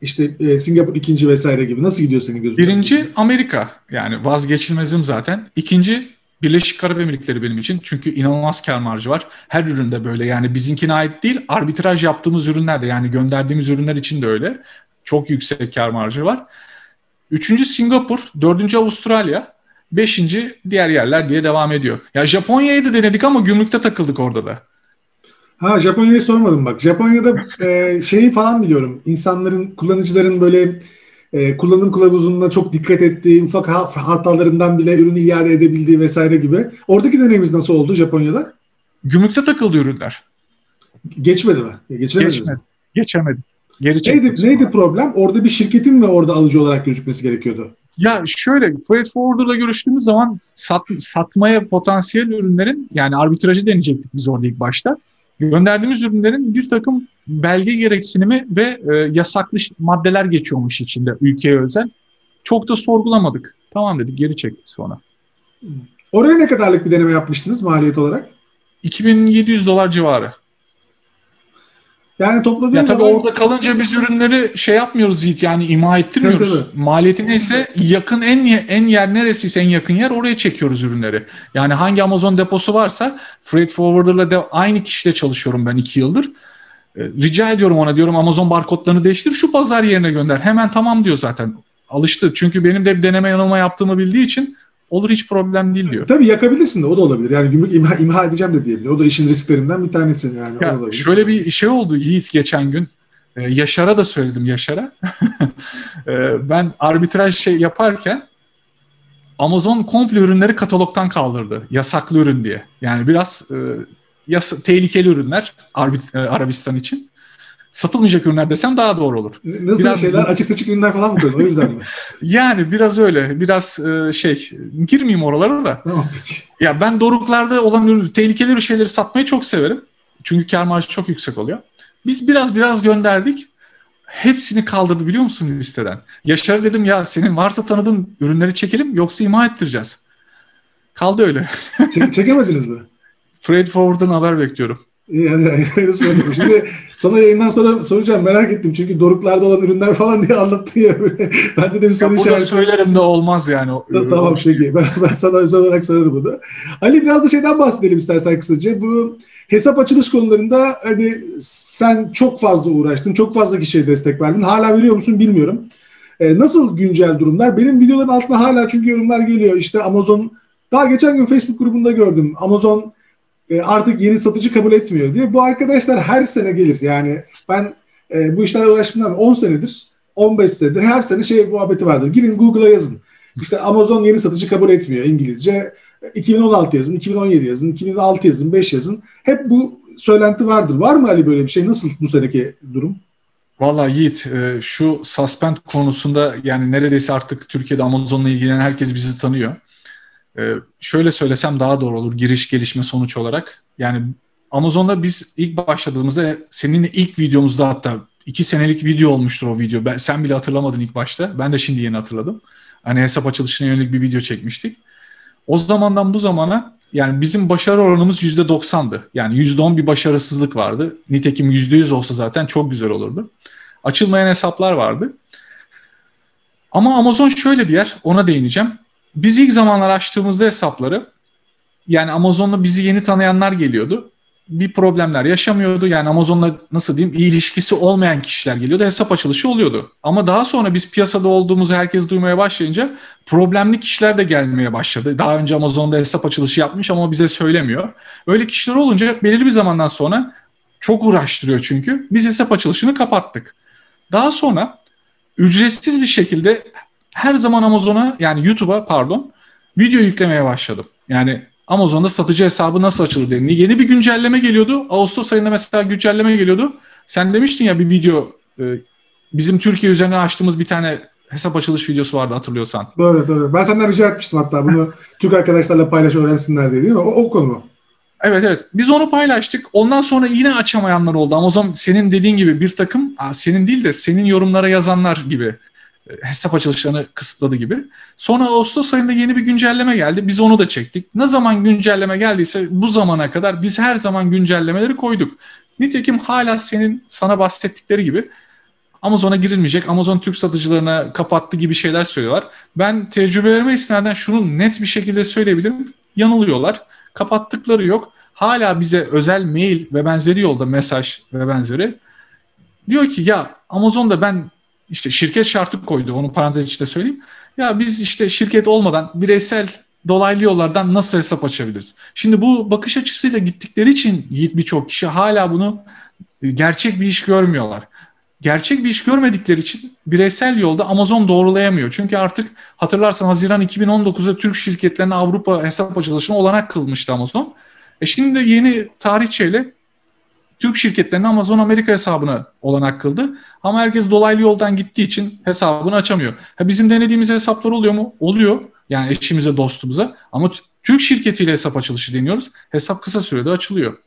işte e, Singapur ikinci vesaire gibi. Nasıl gidiyor senin gözünde? Birinci Amerika. Yani vazgeçilmezim zaten. İkinci Birleşik Arap Emirlikleri benim için. Çünkü inanılmaz kar marjı var. Her üründe böyle yani bizinkine ait değil arbitraj yaptığımız ürünlerde yani gönderdiğimiz ürünler için de öyle. Çok yüksek kar marjı var. Üçüncü Singapur, dördüncü Avustralya, beşinci diğer yerler diye devam ediyor. Ya Japonya'yı da denedik ama gümrükte takıldık orada da. Ha Japonya'yı sormadım bak. Japonya'da e, şeyi falan biliyorum. İnsanların, kullanıcıların böyle e, kullanım kılavuzunda çok dikkat ettiği, ufak hatalarından bile ürünü iade edebildiği vesaire gibi. Oradaki deneyimiz nasıl oldu Japonya'da? Gümrükte takıldı ürünler. Geçmedi mi? Geçemediniz Geçmedi. Geçemedik. Geri neydi, neydi problem? Orada bir şirketin mi orada alıcı olarak gözükmesi gerekiyordu? Ya şöyle freight forwarder'la görüştüğümüz zaman sat, satmaya potansiyel ürünlerin yani arbitrajı deneyecektik biz orada ilk başta. Gönderdiğimiz ürünlerin bir takım belge gereksinimi ve e, yasaklı maddeler geçiyormuş içinde ülkeye özel. Çok da sorgulamadık. Tamam dedik geri çektik sonra. Oraya ne kadarlık bir deneme yapmıştınız maliyet olarak? 2700 dolar civarı. Yani topladığınız Ya tabii zaman... orada kalınca biz ürünleri şey yapmıyoruz Yiğit yani ima ettirmiyoruz. Tabii, tabii. Maliyeti neyse yakın en en yer neresiyse en yakın yer oraya çekiyoruz ürünleri. Yani hangi Amazon deposu varsa freight forwarder'la de aynı kişiyle çalışıyorum ben iki yıldır. E, rica ediyorum ona diyorum Amazon barkodlarını değiştir şu pazar yerine gönder. Hemen tamam diyor zaten. Alıştı. Çünkü benim de bir deneme yanılma yaptığımı bildiği için olur hiç problem değil diyor. Tabii yakabilirsin de o da olabilir. Yani gümrük imha, imha edeceğim de diyebilir. O da işin risklerinden bir tanesi yani. Ya, şöyle bir şey oldu Yiğit geçen gün. Ee, Yaşar'a da söyledim Yaşar'a. ee, ben arbitraj şey yaparken Amazon komple ürünleri katalogdan kaldırdı. Yasaklı ürün diye. Yani biraz e, yas- tehlikeli ürünler e, Arabistan için satılmayacak ürünler desem daha doğru olur. Nasıl biraz, şeyler? Açık seçik ürünler falan mı koydun? O yüzden mi? yani biraz öyle. Biraz e, şey girmeyeyim oralara da. Tamam. ya ben doruklarda olan ürün, tehlikeli şeyleri satmayı çok severim. Çünkü kar marjı çok yüksek oluyor. Biz biraz biraz gönderdik. Hepsini kaldırdı biliyor musun listeden? Yaşar dedim ya senin varsa tanıdığın ürünleri çekelim yoksa ima ettireceğiz. Kaldı öyle. Çek, çekemediniz mi? Freight Forward'dan haber bekliyorum. Şimdi sana yayından sonra soracağım merak ettim çünkü doruklarda olan ürünler falan diye anlattın ya böyle. Ben de, de bir soru ya işareti. söylerim de olmaz yani. tamam peki ben, ben sana özel olarak sorarım bunu. Ali biraz da şeyden bahsedelim istersen kısaca. Bu hesap açılış konularında hani sen çok fazla uğraştın, çok fazla kişiye destek verdin. Hala veriyor musun bilmiyorum. Ee, nasıl güncel durumlar? Benim videoların altında hala çünkü yorumlar geliyor. İşte Amazon daha geçen gün Facebook grubunda gördüm. Amazon e, artık yeni satıcı kabul etmiyor diye. Bu arkadaşlar her sene gelir. Yani ben e, bu işlerle uğraştığımdan 10 senedir, 15 senedir her sene şey muhabbeti vardır. Girin Google'a yazın. İşte Amazon yeni satıcı kabul etmiyor İngilizce. 2016 yazın, 2017 yazın, 2006 yazın, 5 yazın. Hep bu söylenti vardır. Var mı Ali böyle bir şey? Nasıl bu seneki durum? Valla Yiğit e, şu suspend konusunda yani neredeyse artık Türkiye'de Amazon'la ilgilenen herkes bizi tanıyor. Ee, şöyle söylesem daha doğru olur giriş gelişme sonuç olarak. Yani Amazon'da biz ilk başladığımızda seninle ilk videomuzda hatta iki senelik video olmuştur o video. Ben, sen bile hatırlamadın ilk başta. Ben de şimdi yeni hatırladım. Hani hesap açılışına yönelik bir video çekmiştik. O zamandan bu zamana yani bizim başarı oranımız %90'dı. Yani %10 bir başarısızlık vardı. Nitekim %100 olsa zaten çok güzel olurdu. Açılmayan hesaplar vardı. Ama Amazon şöyle bir yer, ona değineceğim. Biz ilk zamanlar açtığımızda hesapları, yani Amazon'la bizi yeni tanıyanlar geliyordu. Bir problemler yaşamıyordu. Yani Amazon'la nasıl diyeyim iyi ilişkisi olmayan kişiler geliyordu. Hesap açılışı oluyordu. Ama daha sonra biz piyasada olduğumuzu herkes duymaya başlayınca problemli kişiler de gelmeye başladı. Daha önce Amazon'da hesap açılışı yapmış ama bize söylemiyor. Öyle kişiler olunca belirli bir zamandan sonra çok uğraştırıyor çünkü. Biz hesap açılışını kapattık. Daha sonra ücretsiz bir şekilde her zaman Amazon'a yani YouTube'a pardon video yüklemeye başladım. Yani Amazon'da satıcı hesabı nasıl açılır diye. Yeni bir güncelleme geliyordu. Ağustos ayında mesela güncelleme geliyordu. Sen demiştin ya bir video e, bizim Türkiye üzerine açtığımız bir tane hesap açılış videosu vardı hatırlıyorsan. Doğru doğru. Ben senden rica etmiştim hatta bunu Türk arkadaşlarla paylaş öğrensinler diye değil mi? O, o konu mu? Evet evet. Biz onu paylaştık. Ondan sonra yine açamayanlar oldu. Amazon senin dediğin gibi bir takım, senin değil de senin yorumlara yazanlar gibi hesap açılışlarını kısıtladı gibi. Sonra Ağustos ayında yeni bir güncelleme geldi. Biz onu da çektik. Ne zaman güncelleme geldiyse bu zamana kadar biz her zaman güncellemeleri koyduk. Nitekim hala senin sana bahsettikleri gibi Amazon'a girilmeyecek, Amazon Türk satıcılarına kapattı gibi şeyler söylüyorlar. Ben tecrübelerime istinaden şunu net bir şekilde söyleyebilirim. Yanılıyorlar. Kapattıkları yok. Hala bize özel mail ve benzeri yolda mesaj ve benzeri. Diyor ki ya Amazon'da ben işte şirket şartı koydu onu parantez içinde söyleyeyim. Ya biz işte şirket olmadan bireysel dolaylı yollardan nasıl hesap açabiliriz? Şimdi bu bakış açısıyla gittikleri için birçok kişi hala bunu e, gerçek bir iş görmüyorlar. Gerçek bir iş görmedikleri için bireysel yolda Amazon doğrulayamıyor. Çünkü artık hatırlarsan Haziran 2019'da Türk şirketlerine Avrupa hesap açılışına olanak kılmıştı Amazon. E şimdi de yeni tarihçeyle Türk şirketlerine Amazon Amerika hesabına olanak kıldı. Ama herkes dolaylı yoldan gittiği için hesabını açamıyor. Ha bizim denediğimiz hesaplar oluyor mu? Oluyor. Yani eşimize, dostumuza. Ama Türk şirketiyle hesap açılışı deniyoruz. Hesap kısa sürede açılıyor.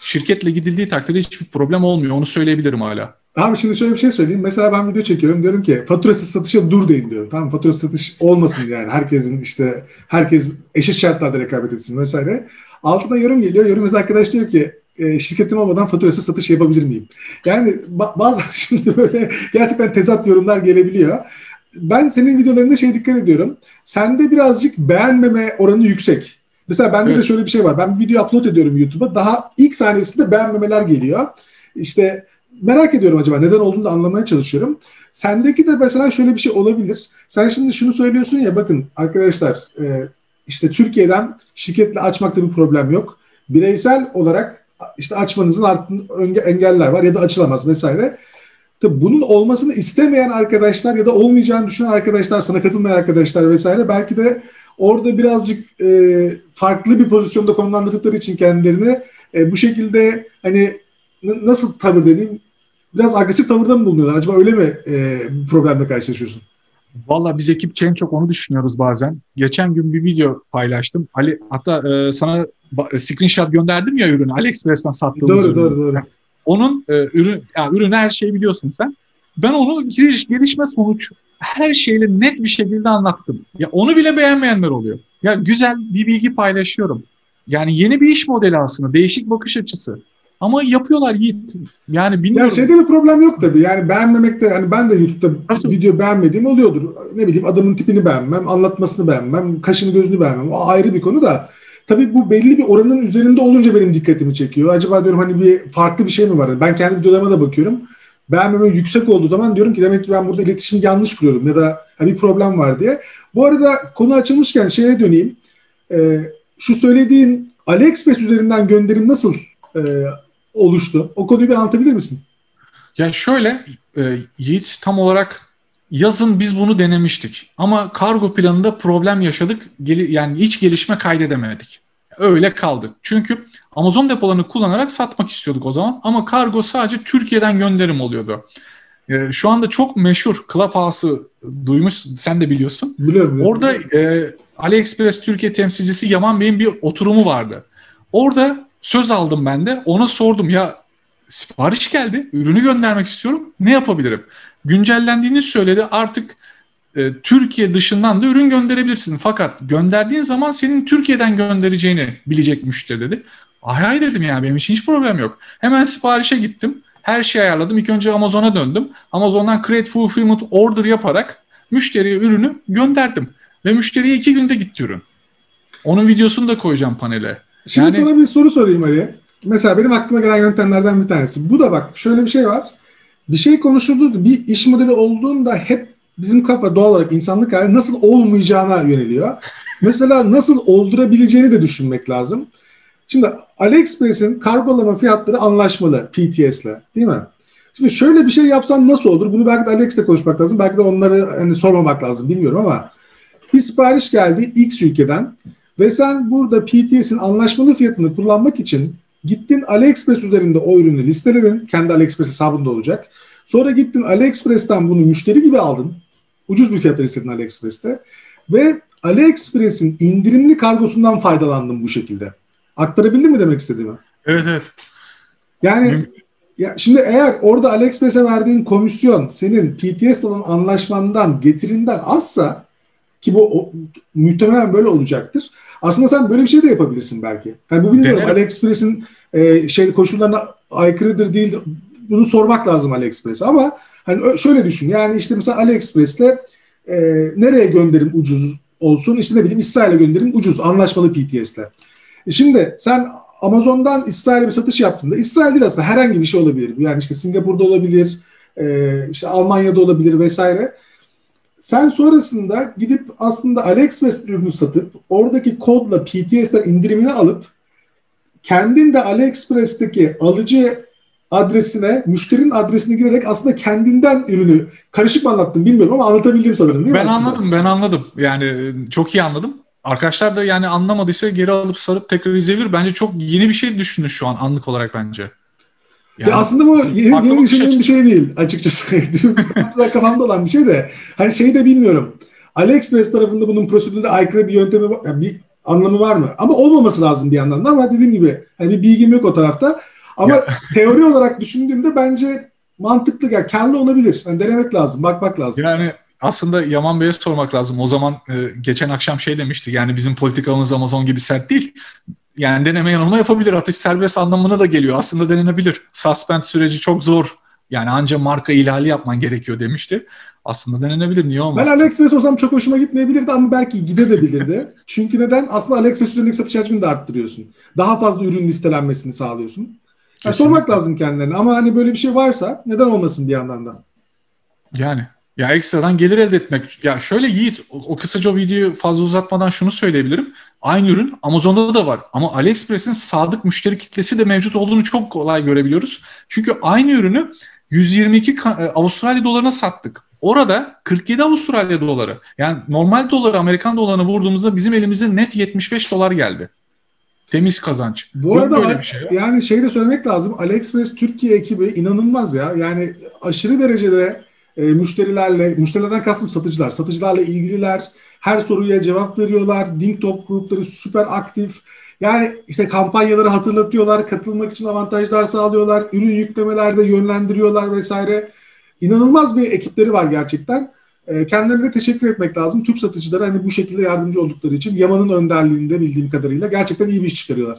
Şirketle gidildiği takdirde hiçbir problem olmuyor. Onu söyleyebilirim hala. Abi şimdi şöyle bir şey söyleyeyim. Mesela ben video çekiyorum. Diyorum ki faturasız satışa dur deyin diyorum. Tamam faturasız satış olmasın yani. Herkesin işte herkes eşit şartlarda rekabet etsin vesaire. Altına yorum geliyor. Yorum mesela arkadaş diyor ki e, şirketim olmadan faturasız satış yapabilir miyim? Yani ba- bazen şimdi böyle gerçekten tezat yorumlar gelebiliyor. Ben senin videolarında şey dikkat ediyorum. Sende birazcık beğenmeme oranı yüksek. Mesela bende evet. de şöyle bir şey var. Ben bir video upload ediyorum YouTube'a. Daha ilk saniyesinde beğenmemeler geliyor. İşte merak ediyorum acaba neden olduğunu da anlamaya çalışıyorum. Sendeki de mesela şöyle bir şey olabilir. Sen şimdi şunu söylüyorsun ya bakın arkadaşlar e, işte Türkiye'den şirketle açmakta bir problem yok. Bireysel olarak işte açmanızın art- engeller var ya da açılamaz vesaire. Tabii bunun olmasını istemeyen arkadaşlar ya da olmayacağını düşünen arkadaşlar, sana katılmayan arkadaşlar vesaire belki de orada birazcık e, farklı bir pozisyonda konumlandırdıkları için kendilerini e, bu şekilde hani nasıl tavır dediğim biraz agresif tavırda mı bulunuyorlar? Acaba öyle mi e, problemle karşılaşıyorsun? Valla biz ekipçe en çok onu düşünüyoruz bazen. Geçen gün bir video paylaştım. Ali hatta e, sana screenshot gönderdim ya ürünü. AliExpress'ten sattığımız doğru, ürünü. Doğru doğru Onun e, ürün yani ürünü her şeyi biliyorsun sen. Ben onu giriş gelişme sonuç her şeyle net bir şekilde anlattım. Ya onu bile beğenmeyenler oluyor. Ya güzel bir bilgi paylaşıyorum. Yani yeni bir iş modeli aslında. Değişik bakış açısı. Ama yapıyorlar Yiğit. Yani bilmiyorum. Ya şeyde bir problem yok tabii. Yani beğenmemekte hani ben de YouTube'da evet. video beğenmediğim oluyordur. Ne bileyim adamın tipini beğenmem, anlatmasını beğenmem, kaşını gözünü beğenmem. O ayrı bir konu da. Tabii bu belli bir oranın üzerinde olunca benim dikkatimi çekiyor. Acaba diyorum hani bir farklı bir şey mi var? Ben kendi videolarıma da bakıyorum. Beğenmeme yüksek olduğu zaman diyorum ki demek ki ben burada iletişimi yanlış kuruyorum ya da bir problem var diye. Bu arada konu açılmışken şeye döneyim. Ee, şu söylediğin AliExpress üzerinden gönderim nasıl e, oluştu. O konuyu bir anlatabilir misin? Ya şöyle e, Yiğit tam olarak yazın biz bunu denemiştik. Ama kargo planında problem yaşadık. Gel yani hiç gelişme kaydedemedik. Öyle kaldı. Çünkü Amazon depolarını kullanarak satmak istiyorduk o zaman. Ama kargo sadece Türkiye'den gönderim oluyordu. E, şu anda çok meşhur Clubhouse'ı duymuş sen de biliyorsun. Biliyorum. Orada e, AliExpress Türkiye temsilcisi Yaman Bey'in bir oturumu vardı. Orada söz aldım ben de. Ona sordum ya sipariş geldi. Ürünü göndermek istiyorum. Ne yapabilirim? Güncellendiğini söyledi. Artık e, Türkiye dışından da ürün gönderebilirsin. Fakat gönderdiğin zaman senin Türkiye'den göndereceğini bilecek müşteri dedi. Ay hay dedim ya benim için hiç problem yok. Hemen siparişe gittim. Her şeyi ayarladım. İlk önce Amazon'a döndüm. Amazon'dan Create Fulfillment Order yaparak müşteriye ürünü gönderdim. Ve müşteriye iki günde gitti ürün. Onun videosunu da koyacağım panele. Şimdi yani... sana bir soru sorayım Ali. Mesela benim aklıma gelen yöntemlerden bir tanesi. Bu da bak şöyle bir şey var. Bir şey konuşulduğunda bir iş modeli olduğunda hep bizim kafa doğal olarak insanlık hali nasıl olmayacağına yöneliyor. Mesela nasıl oldurabileceğini de düşünmek lazım. Şimdi AliExpress'in kargolama fiyatları anlaşmalı PTS'le değil mi? Şimdi şöyle bir şey yapsan nasıl olur? Bunu belki de Alex'le konuşmak lazım. Belki de onları hani sormamak lazım bilmiyorum ama bir sipariş geldi X ülkeden ve sen burada PTS'in anlaşmalı fiyatını kullanmak için gittin AliExpress üzerinde o ürünü listeledin. Kendi AliExpress hesabında olacak. Sonra gittin AliExpress'ten bunu müşteri gibi aldın. Ucuz bir fiyata istedin AliExpress'te. Ve AliExpress'in indirimli kargosundan faydalandın bu şekilde. Aktarabildim mi demek istediğimi? Evet evet. Yani ya şimdi eğer orada AliExpress'e verdiğin komisyon senin PTS olan anlaşmandan, getirinden azsa ki bu o, muhtemelen böyle olacaktır. Aslında sen böyle bir şey de yapabilirsin belki. Yani bu bilmiyorum Denerim. AliExpress'in e, şey koşullarına aykırıdır değildir. Bunu sormak lazım AliExpress'e ama hani şöyle düşün. Yani işte mesela AliExpress'te e, nereye gönderim ucuz olsun? İşte ne bileyim İsrail'e gönderim ucuz anlaşmalı PTS'le. E şimdi sen Amazon'dan İsrail'e bir satış yaptığında İsrail değil aslında herhangi bir şey olabilir. Yani işte Singapur'da olabilir, e, işte Almanya'da olabilir vesaire. Sen sonrasında gidip aslında AliExpress ürünü satıp oradaki kodla PTS'den indirimini alıp kendin de AliExpress'teki alıcı adresine, müşterinin adresine girerek aslında kendinden ürünü karışık mı anlattım bilmiyorum ama anlatabildim sanırım değil mi? Ben aslında? anladım, ben anladım. Yani çok iyi anladım. Arkadaşlar da yani anlamadıysa geri alıp sarıp tekrar izleyebilir. Bence çok yeni bir şey düşündü şu an anlık olarak bence. Yani, ya aslında bu yeni, yeni düşündüğüm bir şey değil açıkçası. kafamda olan bir şey de. Hani şeyi de bilmiyorum. AliExpress tarafında bunun prosedürde aykırı bir yöntemi var. Yani bir anlamı var mı? Ama olmaması lazım bir yandan da ama dediğim gibi hani bir bilgim yok o tarafta. Ama teori olarak düşündüğümde bence mantıklı ya yani karlı olabilir. Yani denemek lazım, bakmak lazım. Yani aslında Yaman Bey'e sormak lazım. O zaman e, geçen akşam şey demişti. Yani bizim politikamız Amazon gibi sert değil. Yani deneme yanılma yapabilir. Atış serbest anlamına da geliyor. Aslında denenebilir. Suspend süreci çok zor. Yani anca marka ihlali yapman gerekiyor demişti. Aslında denenebilir. Niye olmaz? Ben AliExpress olsam çok hoşuma gitmeyebilirdi ama belki gidebilirdi. Çünkü neden? Aslında AliExpress üzerindeki satış hacmini de arttırıyorsun. Daha fazla ürün listelenmesini sağlıyorsun. Yani sormak lazım kendilerine. Ama hani böyle bir şey varsa neden olmasın bir yandan da? Yani ya ekstradan gelir elde etmek. Ya şöyle Yiğit o, o kısaca o videoyu fazla uzatmadan şunu söyleyebilirim. Aynı ürün Amazon'da da var ama AliExpress'in sadık müşteri kitlesi de mevcut olduğunu çok kolay görebiliyoruz. Çünkü aynı ürünü 122 e, Avustralya dolarına sattık. Orada 47 Avustralya doları. Yani normal doları Amerikan dolarına vurduğumuzda bizim elimize net 75 dolar geldi. Temiz kazanç. Bu Yok arada böyle bir şey yani şey de söylemek lazım. AliExpress Türkiye ekibi inanılmaz ya. Yani aşırı derecede e, müşterilerle, müşterilerden kastım satıcılar, satıcılarla ilgililer, her soruya cevap veriyorlar, Dink Top grupları süper aktif. Yani işte kampanyaları hatırlatıyorlar, katılmak için avantajlar sağlıyorlar, ürün yüklemelerde yönlendiriyorlar vesaire. İnanılmaz bir ekipleri var gerçekten. E, kendilerine teşekkür etmek lazım. Türk satıcılara hani bu şekilde yardımcı oldukları için Yaman'ın önderliğinde bildiğim kadarıyla gerçekten iyi bir iş çıkarıyorlar.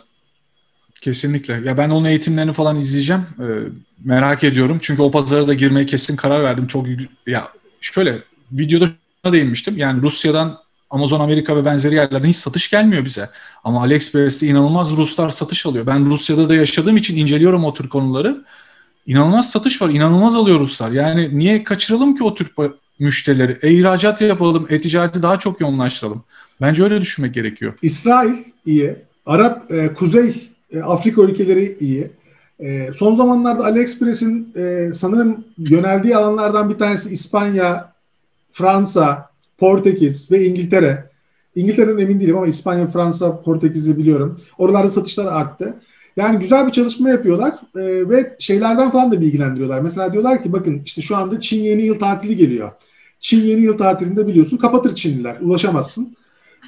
Kesinlikle. Ya ben onun eğitimlerini falan izleyeceğim. Ee, merak ediyorum. Çünkü o pazara da girmeye kesin karar verdim. Çok ya şöyle videoda değinmiştim. Yani Rusya'dan Amazon Amerika ve benzeri yerlerden hiç satış gelmiyor bize. Ama AliExpress'te inanılmaz Ruslar satış alıyor. Ben Rusya'da da yaşadığım için inceliyorum o tür konuları. İnanılmaz satış var. İnanılmaz alıyor Ruslar. Yani niye kaçıralım ki o tür müşterileri? E ihracat yapalım, e-ticareti daha çok yoğunlaştıralım. Bence öyle düşünmek gerekiyor. İsrail iyi. Arap, e, Kuzey e, Afrika ülkeleri iyi. E, son zamanlarda AliExpress'in e, sanırım yöneldiği alanlardan bir tanesi İspanya, Fransa, Portekiz ve İngiltere. İngiltere'den emin değilim ama İspanya, Fransa, Portekiz'i biliyorum. Oralarda satışlar arttı. Yani güzel bir çalışma yapıyorlar e, ve şeylerden falan da bilgilendiriyorlar. Mesela diyorlar ki bakın işte şu anda Çin yeni yıl tatili geliyor. Çin yeni yıl tatilinde biliyorsun kapatır Çinliler ulaşamazsın.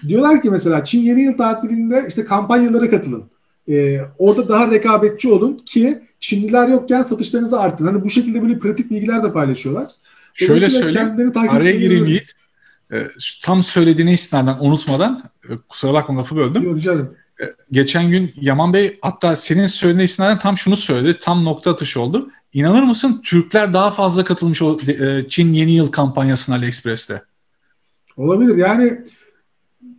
Diyorlar ki mesela Çin yeni yıl tatilinde işte kampanyalara katılın. E, orada daha rekabetçi olun ki Çinliler yokken satışlarınızı arttın. Hani bu şekilde böyle pratik bilgiler de paylaşıyorlar. Şöyle söyleyeyim. Araya gireyim Yiğit. E, tam söylediğine istinaden unutmadan e, kusura bakma lafı böldüm. Yok rica ederim. E, geçen gün Yaman Bey hatta senin söylediğine istinaden tam şunu söyledi. Tam nokta atışı oldu. İnanır mısın Türkler daha fazla katılmış o Çin Yeni Yıl kampanyasına AliExpress'te. Olabilir yani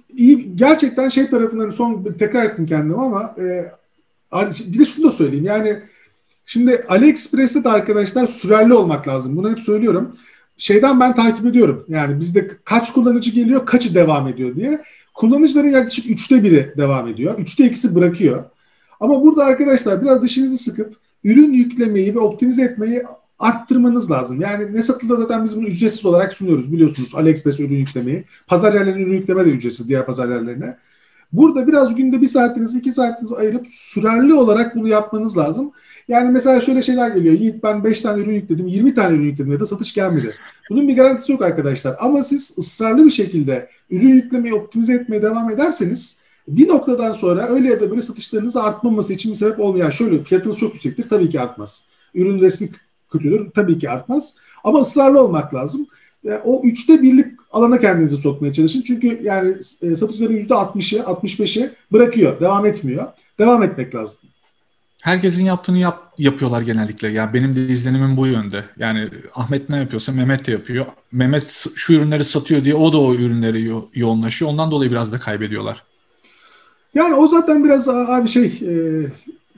iyi gerçekten şey tarafından son tekrar ettim kendimi ama e, bir de şunu da söyleyeyim yani şimdi AliExpress'te de arkadaşlar sürerli olmak lazım. Bunu hep söylüyorum şeyden ben takip ediyorum. Yani bizde kaç kullanıcı geliyor, kaçı devam ediyor diye. Kullanıcıların yaklaşık üçte biri devam ediyor. Üçte ikisi bırakıyor. Ama burada arkadaşlar biraz dişinizi sıkıp ürün yüklemeyi ve optimize etmeyi arttırmanız lazım. Yani ne satıldı zaten biz bunu ücretsiz olarak sunuyoruz biliyorsunuz. AliExpress ürün yüklemeyi. Pazar yerlerine ürün yükleme de ücretsiz diğer pazar yerlerine. Burada biraz günde bir saatinizi iki saatinizi ayırıp sürerli olarak bunu yapmanız lazım. Yani mesela şöyle şeyler geliyor. Yiğit ben 5 tane ürün yükledim, 20 tane ürün yükledim ya da satış gelmedi. Bunun bir garantisi yok arkadaşlar. Ama siz ısrarlı bir şekilde ürün yüklemeyi optimize etmeye devam ederseniz bir noktadan sonra öyle ya da böyle satışlarınız artmaması için bir sebep olmuyor. Yani şöyle fiyatınız çok yüksektir tabii ki artmaz. Ürün resmi kötüdür tabii ki artmaz. Ama ısrarlı olmak lazım. O üçte birlik alana kendinizi sokmaya çalışın. Çünkü yani satışların yüzde 60'ı, 65'i bırakıyor, devam etmiyor. Devam etmek lazım. Herkesin yaptığını yap, yapıyorlar genellikle. Yani benim de izlenimim bu yönde. Yani Ahmet ne yapıyorsa Mehmet de yapıyor. Mehmet şu ürünleri satıyor diye o da o ürünleri yo- yoğunlaşıyor. Ondan dolayı biraz da kaybediyorlar. Yani o zaten biraz abi şey e,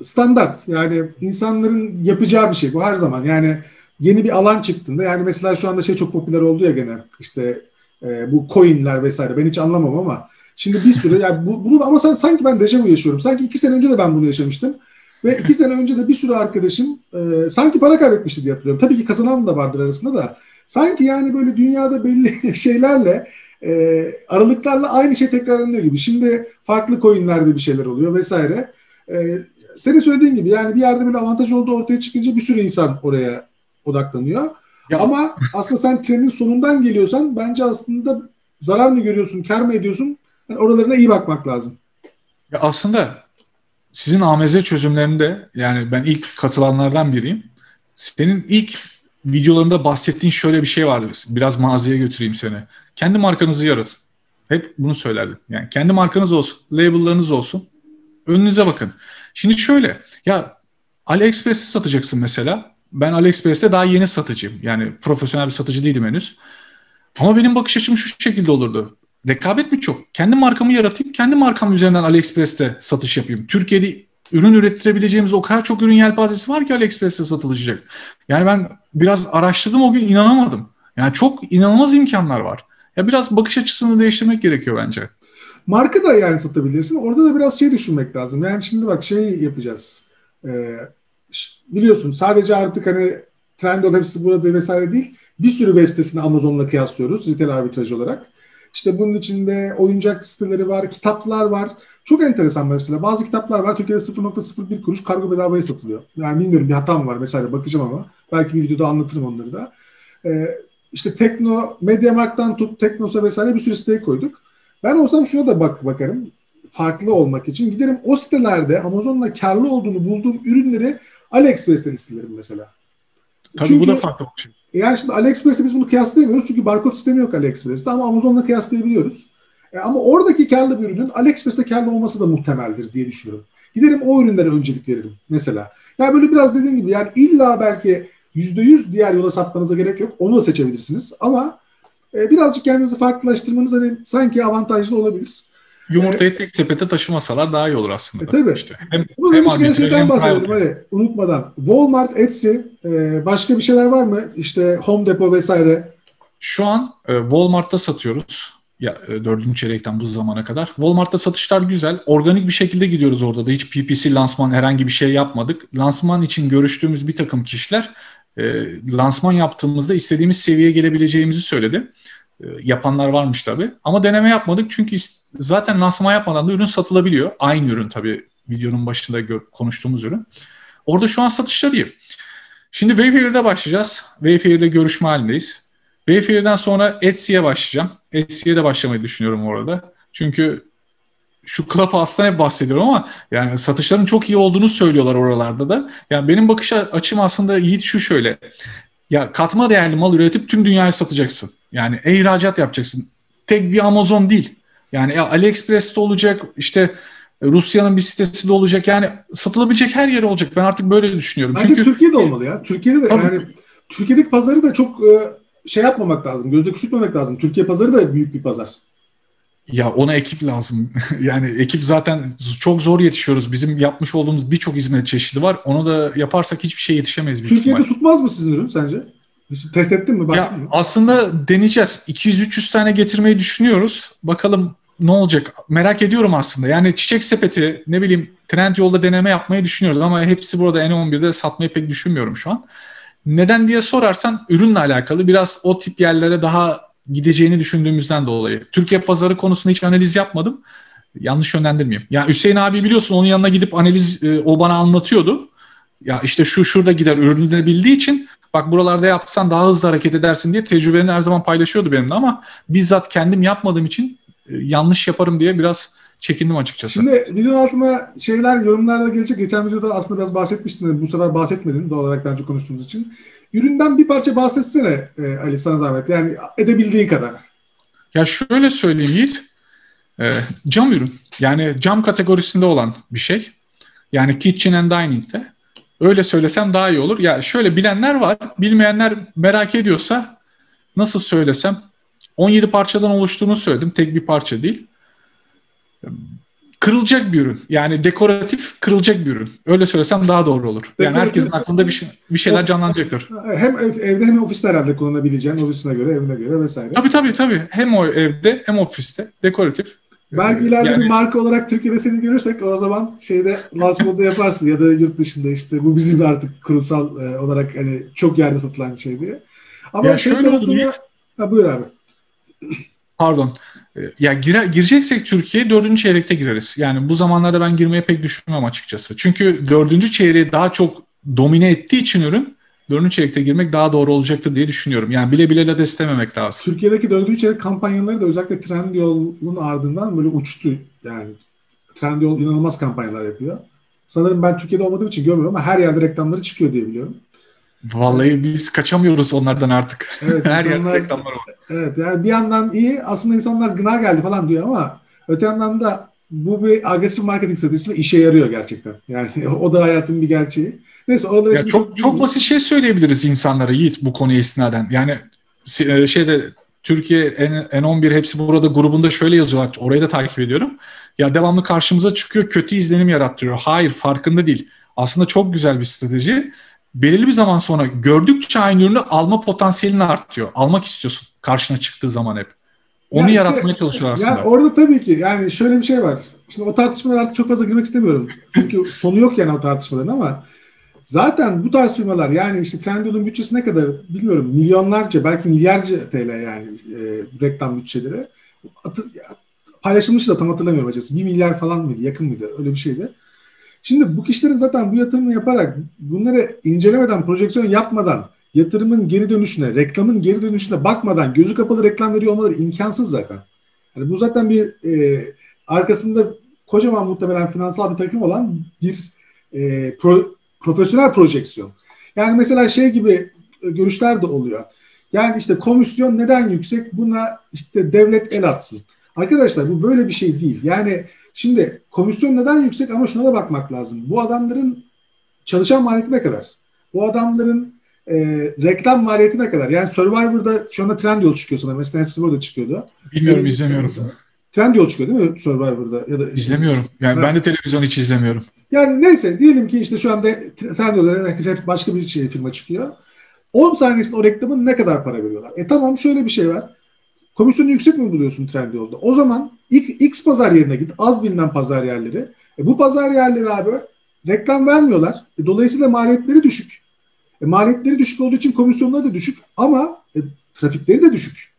standart. Yani insanların yapacağı bir şey bu her zaman. Yani yeni bir alan çıktığında yani mesela şu anda şey çok popüler oldu ya gene işte e, bu coinler vesaire ben hiç anlamam ama şimdi bir sürü yani bu, bunu ama sanki ben dejavu yaşıyorum. Sanki iki sene önce de ben bunu yaşamıştım. Ve iki sene önce de bir sürü arkadaşım e, sanki para kaybetmişti diye hatırlıyorum. Tabii ki kazanan da vardır arasında da. Sanki yani böyle dünyada belli şeylerle e, aralıklarla aynı şey tekrarlanıyor gibi. Şimdi farklı coinlerde bir şeyler oluyor vesaire. E, senin söylediğin gibi yani bir yerde bir avantaj olduğu ortaya çıkınca bir sürü insan oraya odaklanıyor. Ya. Ama aslında sen trenin sonundan geliyorsan bence aslında zarar mı görüyorsun, kar mı ediyorsun? Yani oralarına iyi bakmak lazım. Ya aslında sizin AMZ çözümlerinde yani ben ilk katılanlardan biriyim. Senin ilk videolarında bahsettiğin şöyle bir şey vardı. Biraz mağazaya götüreyim seni. Kendi markanızı yaratın. Hep bunu söylerdim. Yani kendi markanız olsun, label'larınız olsun. Önünüze bakın. Şimdi şöyle, ya AliExpress'te satacaksın mesela. Ben AliExpress'te daha yeni satıcıyım. Yani profesyonel bir satıcı değilim henüz. Ama benim bakış açım şu şekilde olurdu. Rekabet mi çok? Kendi markamı yaratayım, kendi markam üzerinden AliExpress'te satış yapayım. Türkiye'de ürün ürettirebileceğimiz o kadar çok ürün yelpazesi var ki AliExpress'te satılacak. Yani ben biraz araştırdım o gün inanamadım. Yani çok inanılmaz imkanlar var. Ya biraz bakış açısını değiştirmek gerekiyor bence. Marka da yani satabilirsin. Orada da biraz şey düşünmek lazım. Yani şimdi bak şey yapacağız. Ee, biliyorsun sadece artık hani Trendyol hepsi burada vesaire değil. Bir sürü web sitesini Amazon'la kıyaslıyoruz retail arbitraj olarak. İşte bunun içinde oyuncak siteleri var, kitaplar var. Çok enteresan mesela. Bazı kitaplar var. Türkiye'de 0.01 kuruş kargo bedavaya satılıyor. Yani bilmiyorum bir hata mı var mesela bakacağım ama. Belki bir videoda anlatırım onları da. Ee, işte Tekno, Mediamarkt'tan tut Teknosa vesaire bir sürü siteyi koyduk. Ben olsam şuna da bak bakarım. Farklı olmak için. Giderim o sitelerde Amazon'la karlı olduğunu bulduğum ürünleri AliExpress'ten listelerim mesela. Tabii Çünkü, bu da farklı şey. Yani şimdi AliExpress'te biz bunu kıyaslayamıyoruz çünkü barkod sistemi yok AliExpress'te ama Amazon'la kıyaslayabiliyoruz. E, ama oradaki karlı bir ürünün AliExpress'te karlı olması da muhtemeldir diye düşünüyorum. Giderim o ürünlere öncelik veririm mesela. Yani böyle biraz dediğim gibi yani illa belki %100 diğer yola sapmanıza gerek yok. Onu da seçebilirsiniz. Ama e, birazcık kendinizi farklılaştırmanız hani sanki avantajlı olabilir. Yumurtayı tek sepete taşımasalar daha iyi olur aslında. E, tabii. İşte hem, Bunu hem demişken şeyden bahsedelim hani unutmadan. Walmart, Etsy e, başka bir şeyler var mı? İşte Home Depot vesaire. Şu an e, Walmart'ta satıyoruz. Ya e, dördüncü çeyrekten bu zamana kadar. Walmart'ta satışlar güzel. Organik bir şekilde gidiyoruz orada da. Hiç PPC lansman herhangi bir şey yapmadık. Lansman için görüştüğümüz bir takım kişiler e, lansman yaptığımızda istediğimiz seviyeye gelebileceğimizi söyledi. E, yapanlar varmış tabii. Ama deneme yapmadık çünkü zaten lansman yapmadan da ürün satılabiliyor. Aynı ürün tabii videonun başında konuştuğumuz ürün. Orada şu an satışlar iyi. Şimdi Wayfair'de başlayacağız. Wayfair'de görüşme halindeyiz. Wayfair'den sonra Etsy'ye başlayacağım. Etsy'ye de başlamayı düşünüyorum orada. Çünkü şu Clubhouse'dan hep bahsediyorum ama yani satışların çok iyi olduğunu söylüyorlar oralarda da. Yani benim bakış açım aslında Yiğit şu şöyle. Ya katma değerli mal üretip tüm dünyaya satacaksın. Yani ihracat yapacaksın. Tek bir Amazon değil. Yani AliExpress'te olacak, işte Rusya'nın bir sitesi de olacak. Yani satılabilecek her yer olacak. Ben artık böyle düşünüyorum. Bence Çünkü Türkiye'de olmalı ya. Türkiye'de de Tabii. yani Türkiye'deki pazarı da çok e, şey yapmamak lazım. Gözde küçültmemek lazım. Türkiye pazarı da büyük bir pazar. Ya ona ekip lazım. yani ekip zaten çok zor yetişiyoruz. Bizim yapmış olduğumuz birçok hizmet çeşidi var. Onu da yaparsak hiçbir şey yetişemeyiz. Türkiye'de ihtimal. tutmaz mı sizin ürün sence? Hiç test ettin mi? ya, mı? Aslında deneyeceğiz. 200-300 tane getirmeyi düşünüyoruz. Bakalım ne olacak? Merak ediyorum aslında. Yani çiçek sepeti ne bileyim trend yolda deneme yapmayı düşünüyoruz ama hepsi burada N11'de satmayı pek düşünmüyorum şu an. Neden diye sorarsan ürünle alakalı biraz o tip yerlere daha gideceğini düşündüğümüzden dolayı. Türkiye pazarı konusunda hiç analiz yapmadım. Yanlış yönlendirmeyeyim. Yani Hüseyin abi biliyorsun onun yanına gidip analiz e, o bana anlatıyordu. Ya işte şu şurada gider ürünü bildiği için bak buralarda yapsan daha hızlı hareket edersin diye tecrübelerini her zaman paylaşıyordu benimle ama bizzat kendim yapmadığım için e, yanlış yaparım diye biraz çekindim açıkçası. Şimdi videonun altına şeyler yorumlarda gelecek. Geçen videoda aslında biraz bahsetmiştin. Bu sefer bahsetmedin doğal olarak daha önce konuştuğumuz için. Üründen bir parça bahsetsene e, Ali sana zahmet. Yani edebildiğin kadar. Ya şöyle söyleyeyim Yiğit. E, cam ürün. Yani cam kategorisinde olan bir şey. Yani kitchen and dining'de. Öyle söylesem daha iyi olur. Ya şöyle bilenler var. Bilmeyenler merak ediyorsa nasıl söylesem 17 parçadan oluştuğunu söyledim. Tek bir parça değil kırılacak bir ürün. Yani dekoratif kırılacak bir ürün. Öyle söylesem daha doğru olur. Dekoratif, yani herkesin aklında bir, şey, bir şeyler canlanacaktır. Hem ev, evde hem ofiste herhalde kullanabileceğin ofisine göre, evine göre vesaire. Tabii tabii tabii. Hem o evde hem ofiste dekoratif. Belki ileride yani, bir marka olarak Türkiye'de seni görürsek o zaman şeyde lansmanında yaparsın ya da yurt dışında işte bu bizim artık kurumsal e, olarak hani çok yerde satılan şey diye. Ama ya şey şöyle tarafına... Ha, buyur abi. Pardon. Ya gire, gireceksek Türkiye dördüncü çeyrekte gireriz. Yani bu zamanlarda ben girmeye pek düşünmem açıkçası. Çünkü dördüncü çeyreği daha çok domine ettiği için ürün dördüncü çeyrekte girmek daha doğru olacaktır diye düşünüyorum. Yani bile bile de istememek lazım. Türkiye'deki dördüncü çeyrek kampanyaları da özellikle Trendyol'un ardından böyle uçtu. Yani Trendyol inanılmaz kampanyalar yapıyor. Sanırım ben Türkiye'de olmadığım için görmüyorum ama her yerde reklamları çıkıyor diye biliyorum. Vallahi biz kaçamıyoruz onlardan artık. Evet, Her insanlar, yerde reklamlar var. Evet yani bir yandan iyi aslında insanlar gına geldi falan diyor ama öte yandan da bu bir agresif marketing stratejisi ve işe yarıyor gerçekten. Yani o da hayatın bir gerçeği. Neyse oralara ya çok, çok basit şey söyleyebiliriz insanlara Yiğit bu konuya istinaden. Yani e, şeyde Türkiye N, 11 hepsi burada grubunda şöyle yazıyorlar. Orayı da takip ediyorum. Ya devamlı karşımıza çıkıyor kötü izlenim yarattırıyor. Hayır farkında değil. Aslında çok güzel bir strateji belirli bir zaman sonra gördükçe aynı ürünü alma potansiyelini artıyor. Almak istiyorsun karşına çıktığı zaman hep. Onu yani yaratmaya işte, çalışıyor aslında. Yani orada tabii ki yani şöyle bir şey var. Şimdi o tartışmalara artık çok fazla girmek istemiyorum. Çünkü sonu yok yani o tartışmaların ama zaten bu tarz firmalar yani işte Trendyol'un bütçesi ne kadar bilmiyorum milyonlarca belki milyarca TL yani e, reklam bütçeleri. Atı, paylaşılmış da tam hatırlamıyorum açıkçası. Bir milyar falan mıydı yakın mıydı öyle bir şeydi. Şimdi bu kişilerin zaten bu yatırımı yaparak bunları incelemeden, projeksiyon yapmadan, yatırımın geri dönüşüne, reklamın geri dönüşüne bakmadan gözü kapalı reklam veriyor olmaları imkansız zaten. Yani bu zaten bir e, arkasında kocaman muhtemelen finansal bir takım olan bir e, pro, profesyonel projeksiyon. Yani mesela şey gibi görüşler de oluyor. Yani işte komisyon neden yüksek? Buna işte devlet el atsın. Arkadaşlar bu böyle bir şey değil. Yani Şimdi komisyon neden yüksek ama şuna da bakmak lazım. Bu adamların çalışan maliyeti ne kadar? Bu adamların e, reklam maliyeti ne kadar? Yani Survivor'da şu anda Trendyol çıkıyor sanırım. Mesela Survivor'da çıkıyordu. Bilmiyorum, yani, izlemiyorum. Trendyol çıkıyor değil mi Survivor'da? Ya da izlemiyorum. Yani ha. ben de televizyon hiç izlemiyorum. Yani neyse diyelim ki işte şu anda Trendyol'da başka bir şey firma çıkıyor. 10 saniyesinde o reklamın ne kadar para veriyorlar? E tamam şöyle bir şey var. Komisyonu yüksek mi buluyorsun Trendyol'da? O zaman X pazar yerine git. Az bilinen pazar yerleri. E bu pazar yerleri abi reklam vermiyorlar. E dolayısıyla maliyetleri düşük. E maliyetleri düşük olduğu için komisyonları da düşük ama e, trafikleri de düşük.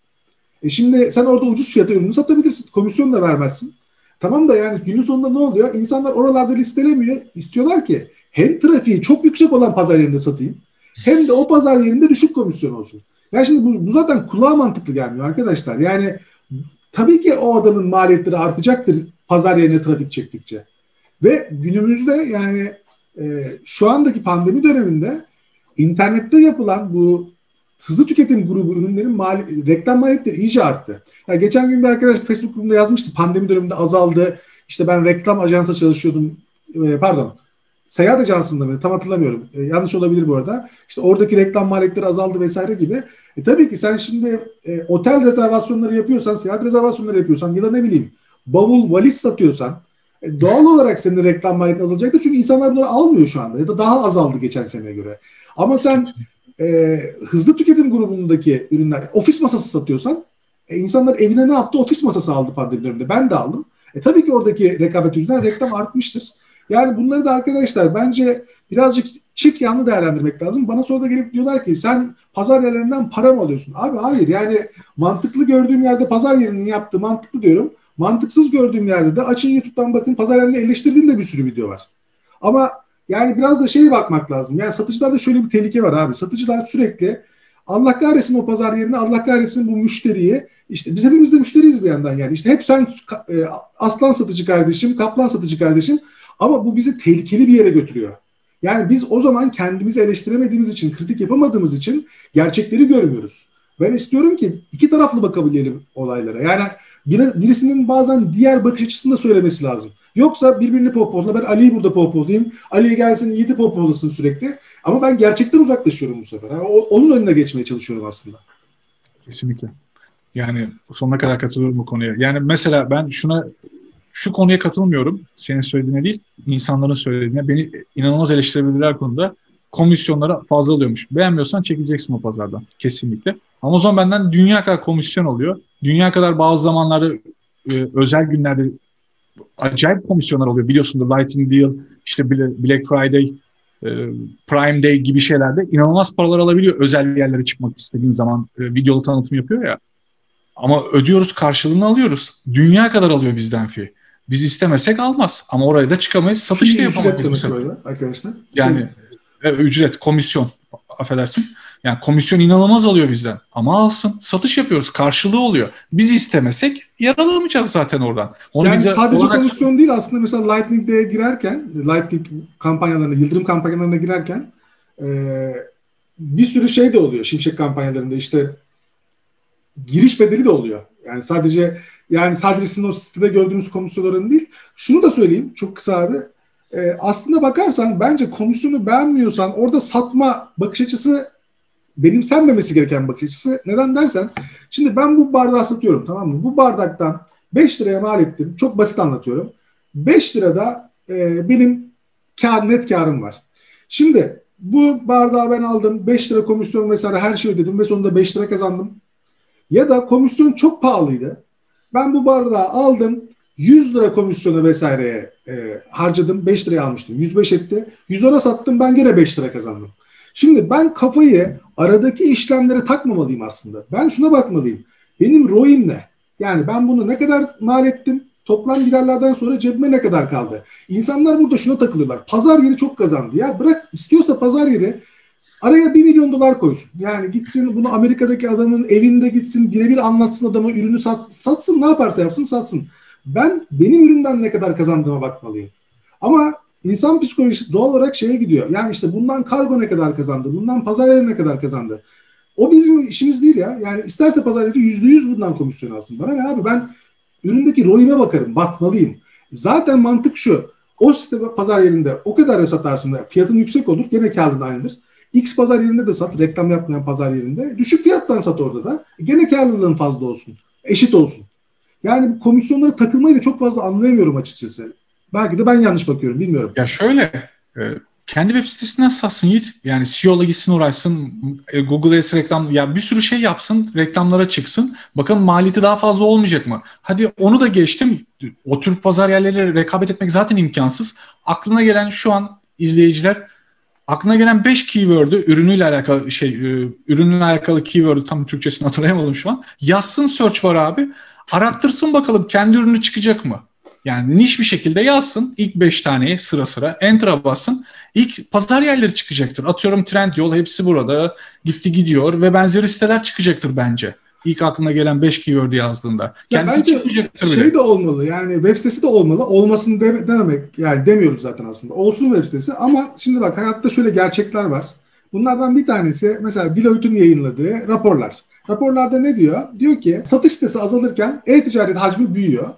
E şimdi sen orada ucuz fiyata ürünü satabilirsin. Komisyon da vermezsin. Tamam da yani günün sonunda ne oluyor? İnsanlar oralarda listelemiyor. İstiyorlar ki hem trafiği çok yüksek olan pazar yerinde satayım hem de o pazar yerinde düşük komisyon olsun. Ya şimdi bu, bu zaten kulağa mantıklı gelmiyor arkadaşlar. Yani tabii ki o adamın maliyetleri artacaktır pazar yerine trafik çektikçe. Ve günümüzde yani e, şu andaki pandemi döneminde internette yapılan bu hızlı tüketim grubu ürünlerin mali, reklam maliyetleri iyice arttı. Yani geçen gün bir arkadaş Facebook grubunda yazmıştı pandemi döneminde azaldı. İşte ben reklam ajansa çalışıyordum. E, pardon. Seyahat ajansında mı? Tam hatırlamıyorum. E, yanlış olabilir bu arada. İşte oradaki reklam maliyetleri azaldı vesaire gibi. E, tabii ki sen şimdi e, otel rezervasyonları yapıyorsan, seyahat rezervasyonları yapıyorsan ya da ne bileyim bavul, valiz satıyorsan e, doğal olarak senin reklam maliyetin azalacaktır. Çünkü insanlar bunları almıyor şu anda ya da daha azaldı geçen seneye göre. Ama sen e, hızlı tüketim grubundaki ürünler, ofis masası satıyorsan e, insanlar evine ne yaptı? Ofis masası aldı pandemi döneminde. Ben de aldım. E, tabii ki oradaki rekabet yüzünden reklam artmıştır. Yani bunları da arkadaşlar bence birazcık çift yanlı değerlendirmek lazım. Bana sonra da gelip diyorlar ki sen pazar yerlerinden para mı alıyorsun? Abi hayır yani mantıklı gördüğüm yerde pazar yerinin yaptığı mantıklı diyorum. Mantıksız gördüğüm yerde de açın YouTube'dan bakın pazar yerini eleştirdiğim de bir sürü video var. Ama yani biraz da şeye bakmak lazım. Yani satıcılarda şöyle bir tehlike var abi. Satıcılar sürekli Allah kahretsin o pazar yerine Allah kahretsin bu müşteriyi. İşte biz hepimiz de müşteriyiz bir yandan yani. İşte hep sen e, aslan satıcı kardeşim, kaplan satıcı kardeşim. Ama bu bizi tehlikeli bir yere götürüyor. Yani biz o zaman kendimizi eleştiremediğimiz için, kritik yapamadığımız için gerçekleri görmüyoruz. Ben istiyorum ki iki taraflı bakabilelim olaylara. Yani birisinin bazen diğer bakış açısını da söylemesi lazım. Yoksa birbirini pohpohla ben Ali'yi burada pohpohlayayım. Ali gelsin Yiğit'i pohpohlasın sürekli. Ama ben gerçekten uzaklaşıyorum bu sefer. Yani onun önüne geçmeye çalışıyorum aslında. Kesinlikle. Yani sonuna kadar katılıyorum bu konuya. Yani mesela ben şuna şu konuya katılmıyorum. Senin söylediğine değil, insanların söylediğine. Beni inanılmaz eleştirebilirler konuda. Komisyonlara fazla alıyormuş. Beğenmiyorsan çekileceksin o pazardan. Kesinlikle. Amazon benden dünya kadar komisyon alıyor. Dünya kadar bazı zamanlarda e, özel günlerde acayip komisyonlar oluyor. Biliyorsundur Lightning Deal, işte Black Friday, e, Prime Day gibi şeylerde inanılmaz paralar alabiliyor. Özel yerlere çıkmak istediğin zaman e, videolu tanıtım yapıyor ya. Ama ödüyoruz karşılığını alıyoruz. Dünya kadar alıyor bizden fi. Biz istemesek almaz. Ama oraya da çıkamayız. Satış da yapamayız. arkadaşlar. Yani e, ücret, komisyon affedersin. Yani komisyon inanılmaz alıyor bizden. Ama alsın. Satış yapıyoruz. Karşılığı oluyor. Biz istemesek yaralamayacağız zaten oradan. Onu yani sadece olarak... komisyon değil aslında mesela Lightning'de girerken Lightning kampanyalarına, yıldırım kampanyalarına girerken e, bir sürü şey de oluyor Şimşek kampanyalarında işte giriş bedeli de oluyor. Yani sadece yani sadece sizin o sitede gördüğünüz komisyonların değil. Şunu da söyleyeyim çok kısa abi. E, aslında bakarsan bence komisyonu beğenmiyorsan orada satma bakış açısı benimsenmemesi gereken bakış açısı. Neden dersen şimdi ben bu bardağı satıyorum tamam mı? Bu bardaktan 5 liraya mal ettim. Çok basit anlatıyorum. 5 lirada e, benim kar, net karım var. Şimdi bu bardağı ben aldım. 5 lira komisyon vesaire her şeyi ödedim ve sonunda 5 lira kazandım. Ya da komisyon çok pahalıydı. Ben bu bardağı aldım. 100 lira komisyonu vesaireye e, harcadım. 5 liraya almıştım. 105 etti. 110'a sattım. Ben gene 5 lira kazandım. Şimdi ben kafayı aradaki işlemlere takmamalıyım aslında. Ben şuna bakmalıyım. Benim ROI'm ne? Yani ben bunu ne kadar mal ettim? Toplam giderlerden sonra cebime ne kadar kaldı? İnsanlar burada şuna takılıyorlar. Pazar yeri çok kazandı. Ya bırak istiyorsa pazar yeri araya bir milyon dolar koysun. Yani gitsin bunu Amerika'daki adamın evinde gitsin birebir anlatsın adama ürünü sat, satsın ne yaparsa yapsın satsın. Ben benim üründen ne kadar kazandığıma bakmalıyım. Ama insan psikolojisi doğal olarak şeye gidiyor. Yani işte bundan kargo ne kadar kazandı, bundan pazar yeri ne kadar kazandı. O bizim işimiz değil ya. Yani isterse pazar yeri yüzde yüz bundan komisyon alsın. Bana ne abi ben üründeki ROI'me bakarım, bakmalıyım. Zaten mantık şu. O site pazar yerinde o kadar satarsın da fiyatın yüksek olur. Gene karlılığın aynıdır. X pazar yerinde de sat. Reklam yapmayan pazar yerinde. Düşük fiyattan sat orada da. Gene karlılığın fazla olsun. Eşit olsun. Yani bu komisyonlara takılmayı da çok fazla anlayamıyorum açıkçası. Belki de ben yanlış bakıyorum bilmiyorum. Ya şöyle e, kendi web sitesinden satsın Yiğit. Yani SEO'la gitsin uğraşsın. E, Google Ads reklam ya bir sürü şey yapsın. Reklamlara çıksın. Bakın maliyeti daha fazla olmayacak mı? Hadi onu da geçtim. O tür pazar yerleriyle rekabet etmek zaten imkansız. Aklına gelen şu an izleyiciler aklına gelen 5 keyword'ü ürünüyle alakalı şey e, ürünle alakalı keyword'ü tam Türkçesini hatırlayamadım şu an. Yazsın search var abi. Arattırsın bakalım kendi ürünü çıkacak mı? Yani niş bir şekilde yazsın ilk 5 taneyi sıra sıra enter'a bassın. İlk pazar yerleri çıkacaktır. Atıyorum Trendyol hepsi burada gitti gidiyor ve benzeri siteler çıkacaktır bence. İlk aklına gelen 5 keyword yazdığında. Kendisi ya bence şey de olmalı yani web sitesi de olmalı. Olmasın de, dememek yani demiyoruz zaten aslında. Olsun web sitesi ama şimdi bak hayatta şöyle gerçekler var. Bunlardan bir tanesi mesela Deloitte'un yayınladığı raporlar. Raporlarda ne diyor? Diyor ki satış sitesi azalırken e-ticaret hacmi büyüyor.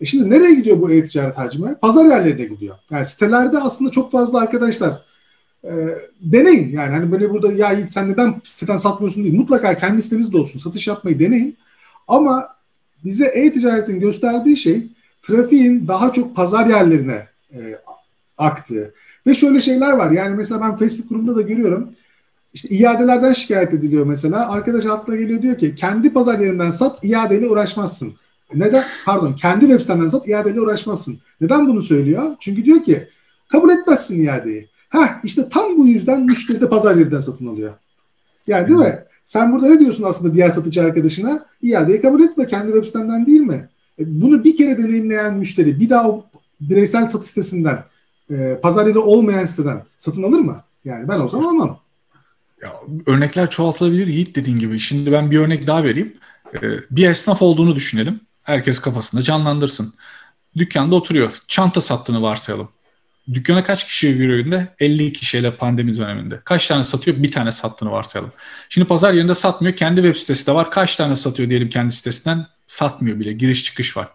E şimdi nereye gidiyor bu e-ticaret hacmi? Pazar yerlerine gidiyor. Yani sitelerde aslında çok fazla arkadaşlar e, deneyin. Yani hani böyle burada ya Yiğit sen neden siteden satmıyorsun değil. Mutlaka kendi sitenizde olsun. Satış yapmayı deneyin. Ama bize e-ticaretin gösterdiği şey trafiğin daha çok pazar yerlerine e, aktığı. Ve şöyle şeyler var. Yani mesela ben Facebook grubunda da görüyorum. İşte iadelerden şikayet ediliyor mesela. Arkadaş aklına geliyor diyor ki kendi pazar yerinden sat iadeyle uğraşmazsın. Neden? Pardon kendi web sitenden sat iadeyle uğraşmazsın. Neden bunu söylüyor? Çünkü diyor ki kabul etmezsin iadeyi. Ha işte tam bu yüzden müşteri de pazar yerinden satın alıyor. Yani değil mi? Sen burada ne diyorsun aslında diğer satıcı arkadaşına? İadeyi kabul etme. Kendi web sitenden değil mi? E, bunu bir kere deneyimleyen müşteri bir daha o bireysel satış sitesinden e, pazar yeri olmayan siteden satın alır mı? Yani ben olsam almam. Ya, örnekler çoğaltılabilir Yiğit dediğin gibi. Şimdi ben bir örnek daha vereyim. Ee, bir esnaf olduğunu düşünelim. Herkes kafasında canlandırsın. Dükkanda oturuyor. Çanta sattığını varsayalım. Dükkana kaç kişi giriyor günde? 50 kişiyle pandemi döneminde. Kaç tane satıyor? Bir tane sattığını varsayalım. Şimdi pazar yerinde satmıyor. Kendi web sitesi de var. Kaç tane satıyor diyelim kendi sitesinden? Satmıyor bile. Giriş çıkış var.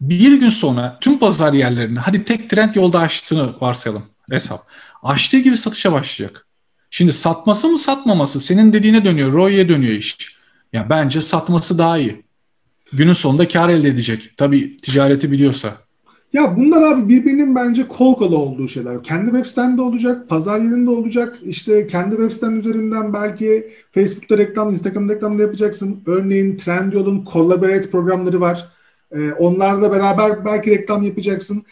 Bir gün sonra tüm pazar yerlerini hadi tek trend yolda açtığını varsayalım hesap. Açtığı gibi satışa başlayacak. Şimdi satması mı satmaması senin dediğine dönüyor. ROI'ye dönüyor iş. Ya bence satması daha iyi. Günün sonunda kar elde edecek. Tabii ticareti biliyorsa. Ya bunlar abi birbirinin bence kol kola olduğu şeyler. Kendi web sitende olacak, pazar yerinde olacak. İşte kendi web siten üzerinden belki Facebook'ta reklam, Instagram'da reklam da yapacaksın. Örneğin Trendyol'un Collaborate programları var. Ee, onlarla beraber belki reklam yapacaksın.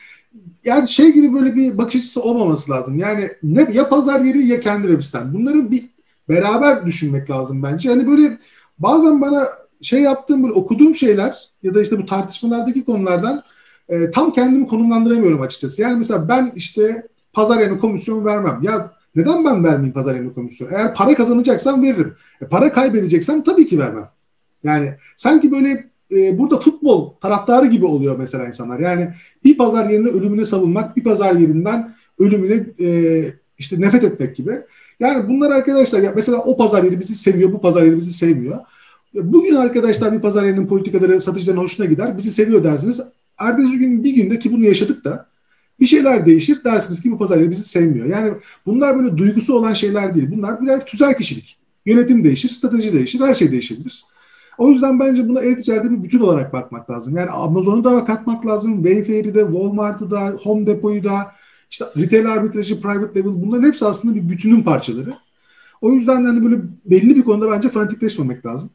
Yani şey gibi böyle bir bakış açısı olmaması lazım. Yani ne ya pazar yeri ya kendi web siten. Bunları bir beraber düşünmek lazım bence. Yani böyle bazen bana şey yaptığım böyle okuduğum şeyler ya da işte bu tartışmalardaki konulardan e, tam kendimi konumlandıramıyorum açıkçası. Yani mesela ben işte pazar yerine komisyon vermem. Ya neden ben vermeyeyim pazar yerine komisyon? Eğer para kazanacaksam veririm. E, para kaybedeceksem tabii ki vermem. Yani sanki böyle e, burada futbol taraftarı gibi oluyor mesela insanlar. Yani bir pazar yerine ölümüne savunmak, bir pazar yerinden ölümüne e, işte nefret etmek gibi. Yani bunlar arkadaşlar ya mesela o pazar yeri bizi seviyor, bu pazar yeri bizi sevmiyor. Bugün arkadaşlar bir pazar yerinin politikaları satıcıların hoşuna gider. Bizi seviyor dersiniz. Ertesi gün bir günde ki bunu yaşadık da bir şeyler değişir dersiniz ki bu pazar yeri bizi sevmiyor. Yani bunlar böyle duygusu olan şeyler değil. Bunlar birer tüzel kişilik. Yönetim değişir, strateji değişir, her şey değişebilir. O yüzden bence buna e-ticarete bir bütün olarak bakmak lazım. Yani Amazon'u da katmak lazım. Wayfair'i de, Walmart'ı da, Home Depot'u da, işte retail arbitrajı, private label bunların hepsi aslında bir bütünün parçaları. O yüzden hani böyle belli bir konuda bence fanatikleşmemek lazım.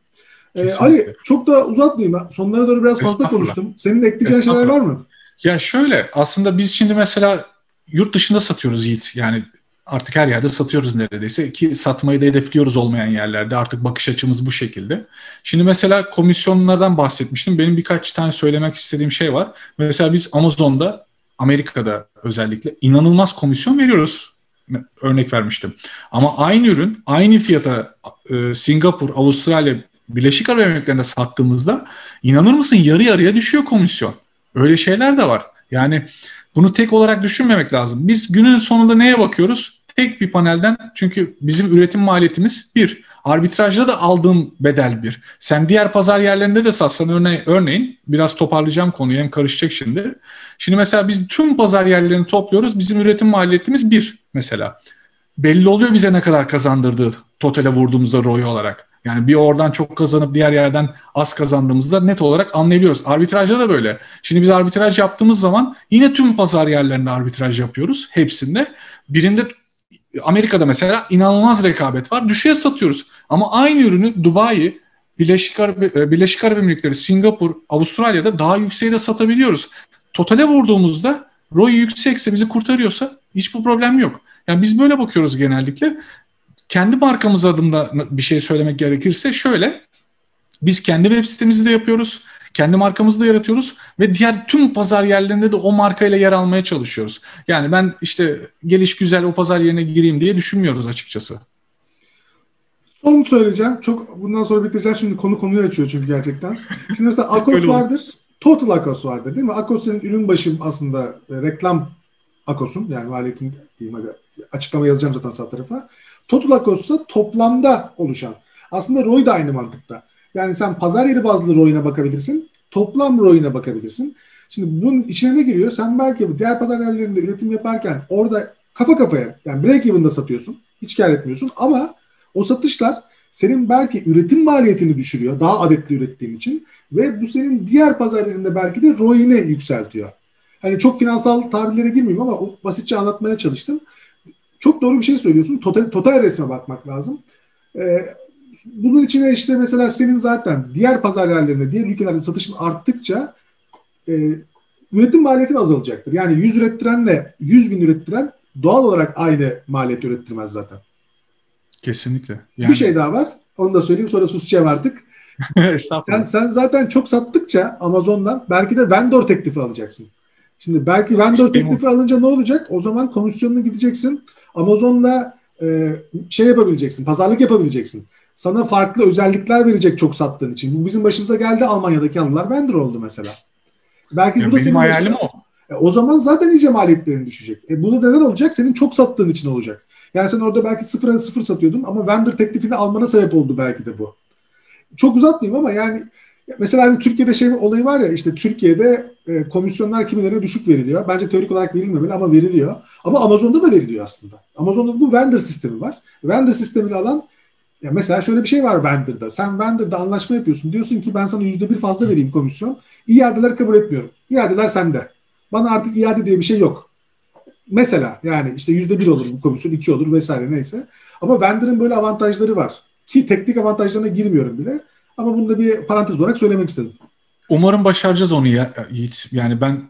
Ee, Ali çok da uzatmayayım. Sonlara doğru biraz fazla konuştum. Senin ekleyeceğin şeyler var mı? Ya şöyle aslında biz şimdi mesela yurt dışında satıyoruz Yiğit. Yani artık her yerde satıyoruz neredeyse ki satmayı da hedefliyoruz olmayan yerlerde artık bakış açımız bu şekilde. Şimdi mesela komisyonlardan bahsetmiştim. Benim birkaç tane söylemek istediğim şey var. Mesela biz Amazon'da Amerika'da özellikle inanılmaz komisyon veriyoruz. Örnek vermiştim. Ama aynı ürün aynı fiyata e, Singapur, Avustralya, Birleşik Arap Emirlikleri'nde sattığımızda inanır mısın yarı yarıya düşüyor komisyon. Öyle şeyler de var. Yani bunu tek olarak düşünmemek lazım. Biz günün sonunda neye bakıyoruz? Tek bir panelden çünkü bizim üretim maliyetimiz bir. Arbitrajda da aldığım bedel bir. Sen diğer pazar yerlerinde de satsan örne örneğin biraz toparlayacağım konuyu hem karışacak şimdi. Şimdi mesela biz tüm pazar yerlerini topluyoruz. Bizim üretim maliyetimiz bir mesela. Belli oluyor bize ne kadar kazandırdığı totale vurduğumuzda ROI olarak. Yani bir oradan çok kazanıp diğer yerden az kazandığımızda net olarak anlayabiliyoruz. Arbitrajda da böyle. Şimdi biz arbitraj yaptığımız zaman yine tüm pazar yerlerinde arbitraj yapıyoruz. Hepsinde. Birinde Amerika'da mesela inanılmaz rekabet var. Düşüğe satıyoruz. Ama aynı ürünü Dubai, Birleşik Arap, e, Birleşik Arap Emirlikleri, Singapur, Avustralya'da daha yükseğe de satabiliyoruz. Totale vurduğumuzda ROI yüksekse bizi kurtarıyorsa hiç bu problem yok. Yani biz böyle bakıyoruz genellikle. Kendi markamız adında bir şey söylemek gerekirse şöyle. Biz kendi web sitemizi de yapıyoruz. Kendi markamızı da yaratıyoruz ve diğer tüm pazar yerlerinde de o markayla yer almaya çalışıyoruz. Yani ben işte geliş güzel o pazar yerine gireyim diye düşünmüyoruz açıkçası. Son söyleyeceğim. Çok bundan sonra bitireceğim. Şimdi konu konuyu açıyor çünkü gerçekten. Şimdi mesela Akos vardır. Total Akos vardır değil mi? Akos senin ürün başım aslında e, reklam Akos'un yani maliyetin diyeyim hadi açıklama yazacağım zaten sağ tarafa. Total Akos'ta toplamda oluşan. Aslında ROI da aynı mantıkta. Yani sen pazar yeri bazlı ROI'ne bakabilirsin. Toplam ROI'ne bakabilirsin. Şimdi bunun içine ne giriyor? Sen belki diğer pazar yerlerinde üretim yaparken orada kafa kafaya yani break even'da satıyorsun. Hiç kar etmiyorsun ama o satışlar senin belki üretim maliyetini düşürüyor. Daha adetli ürettiğin için. Ve bu senin diğer pazarlarında belki de ROI'ni yükseltiyor. Hani çok finansal tabirlere girmeyeyim ama basitçe anlatmaya çalıştım. Çok doğru bir şey söylüyorsun. Total, total resme bakmak lazım. Ee, bunun içine işte mesela senin zaten diğer pazar yerlerinde, diğer ülkelerde satışın arttıkça e, üretim maliyetin azalacaktır. Yani 100 ürettirenle 100 bin ürettiren doğal olarak aynı maliyet ürettirmez zaten. Kesinlikle. Yani... Bir şey daha var. Onu da söyleyeyim sonra susacağım artık. sen, sen zaten çok sattıkça Amazon'dan belki de vendor teklifi alacaksın. Şimdi belki vendor teklifi alınca ne olacak? O zaman komisyonuna gideceksin. Amazon'la e, şey yapabileceksin, pazarlık yapabileceksin. Sana farklı özellikler verecek çok sattığın için. Bu bizim başımıza geldi Almanya'daki anılar vendor oldu mesela. Belki ya bu da senin hayalim başına... o. E, o zaman zaten iyice maliyetlerin düşecek. E, bu da neden olacak? Senin çok sattığın için olacak. Yani sen orada belki sıfıra sıfır satıyordun ama vendor teklifini almana sebep oldu belki de bu. Çok uzatmayayım ama yani mesela hani Türkiye'de şey olayı var ya işte Türkiye'de e, komisyonlar kimilerine düşük veriliyor. Bence teorik olarak verilmemeli ama veriliyor. Ama Amazon'da da veriliyor aslında. Amazon'da bu vendor sistemi var. Vendor sistemini alan ya mesela şöyle bir şey var vendor'da. Sen vendor'da anlaşma yapıyorsun. Diyorsun ki ben sana yüzde bir fazla vereyim komisyon. İadeler kabul etmiyorum. İadeler sende. Bana artık iade diye bir şey yok. Mesela yani işte yüzde bir olur bu komisyon, iki olur vesaire neyse. Ama vendor'ın böyle avantajları var. Ki teknik avantajlarına girmiyorum bile. Ama bunu da bir parantez olarak söylemek istedim. Umarım başaracağız onu ya Yiğit. Yani ben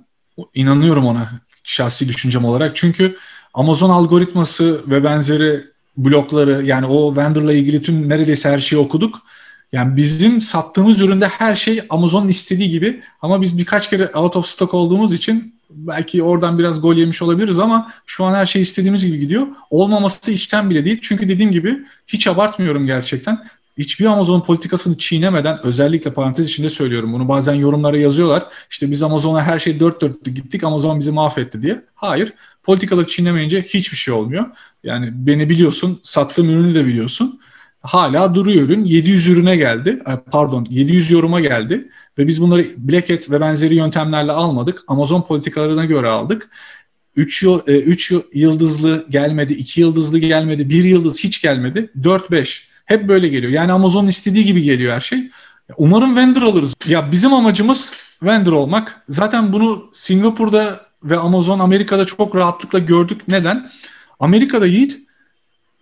inanıyorum ona şahsi düşüncem olarak. Çünkü Amazon algoritması ve benzeri blokları yani o vendorla ilgili tüm neredeyse her şeyi okuduk. Yani bizim sattığımız üründe her şey Amazon'un istediği gibi ama biz birkaç kere out of stock olduğumuz için belki oradan biraz gol yemiş olabiliriz ama şu an her şey istediğimiz gibi gidiyor. Olmaması içten bile değil. Çünkü dediğim gibi hiç abartmıyorum gerçekten. Hiçbir Amazon politikasını çiğnemeden özellikle parantez içinde söylüyorum bunu bazen yorumlara yazıyorlar. İşte biz Amazon'a her şey dört dörtlü gittik Amazon bizi mahvetti diye. Hayır politikaları çiğnemeyince hiçbir şey olmuyor. Yani beni biliyorsun sattığım ürünü de biliyorsun hala duruyor ürün. 700 ürüne geldi. Pardon 700 yoruma geldi. Ve biz bunları Black Hat ve benzeri yöntemlerle almadık. Amazon politikalarına göre aldık. 3 3 e, yıldızlı gelmedi, 2 yıldızlı gelmedi, 1 yıldız hiç gelmedi. 4 5 hep böyle geliyor. Yani Amazon'un istediği gibi geliyor her şey. Umarım vendor alırız. Ya bizim amacımız vendor olmak. Zaten bunu Singapur'da ve Amazon Amerika'da çok rahatlıkla gördük. Neden? Amerika'da Yiğit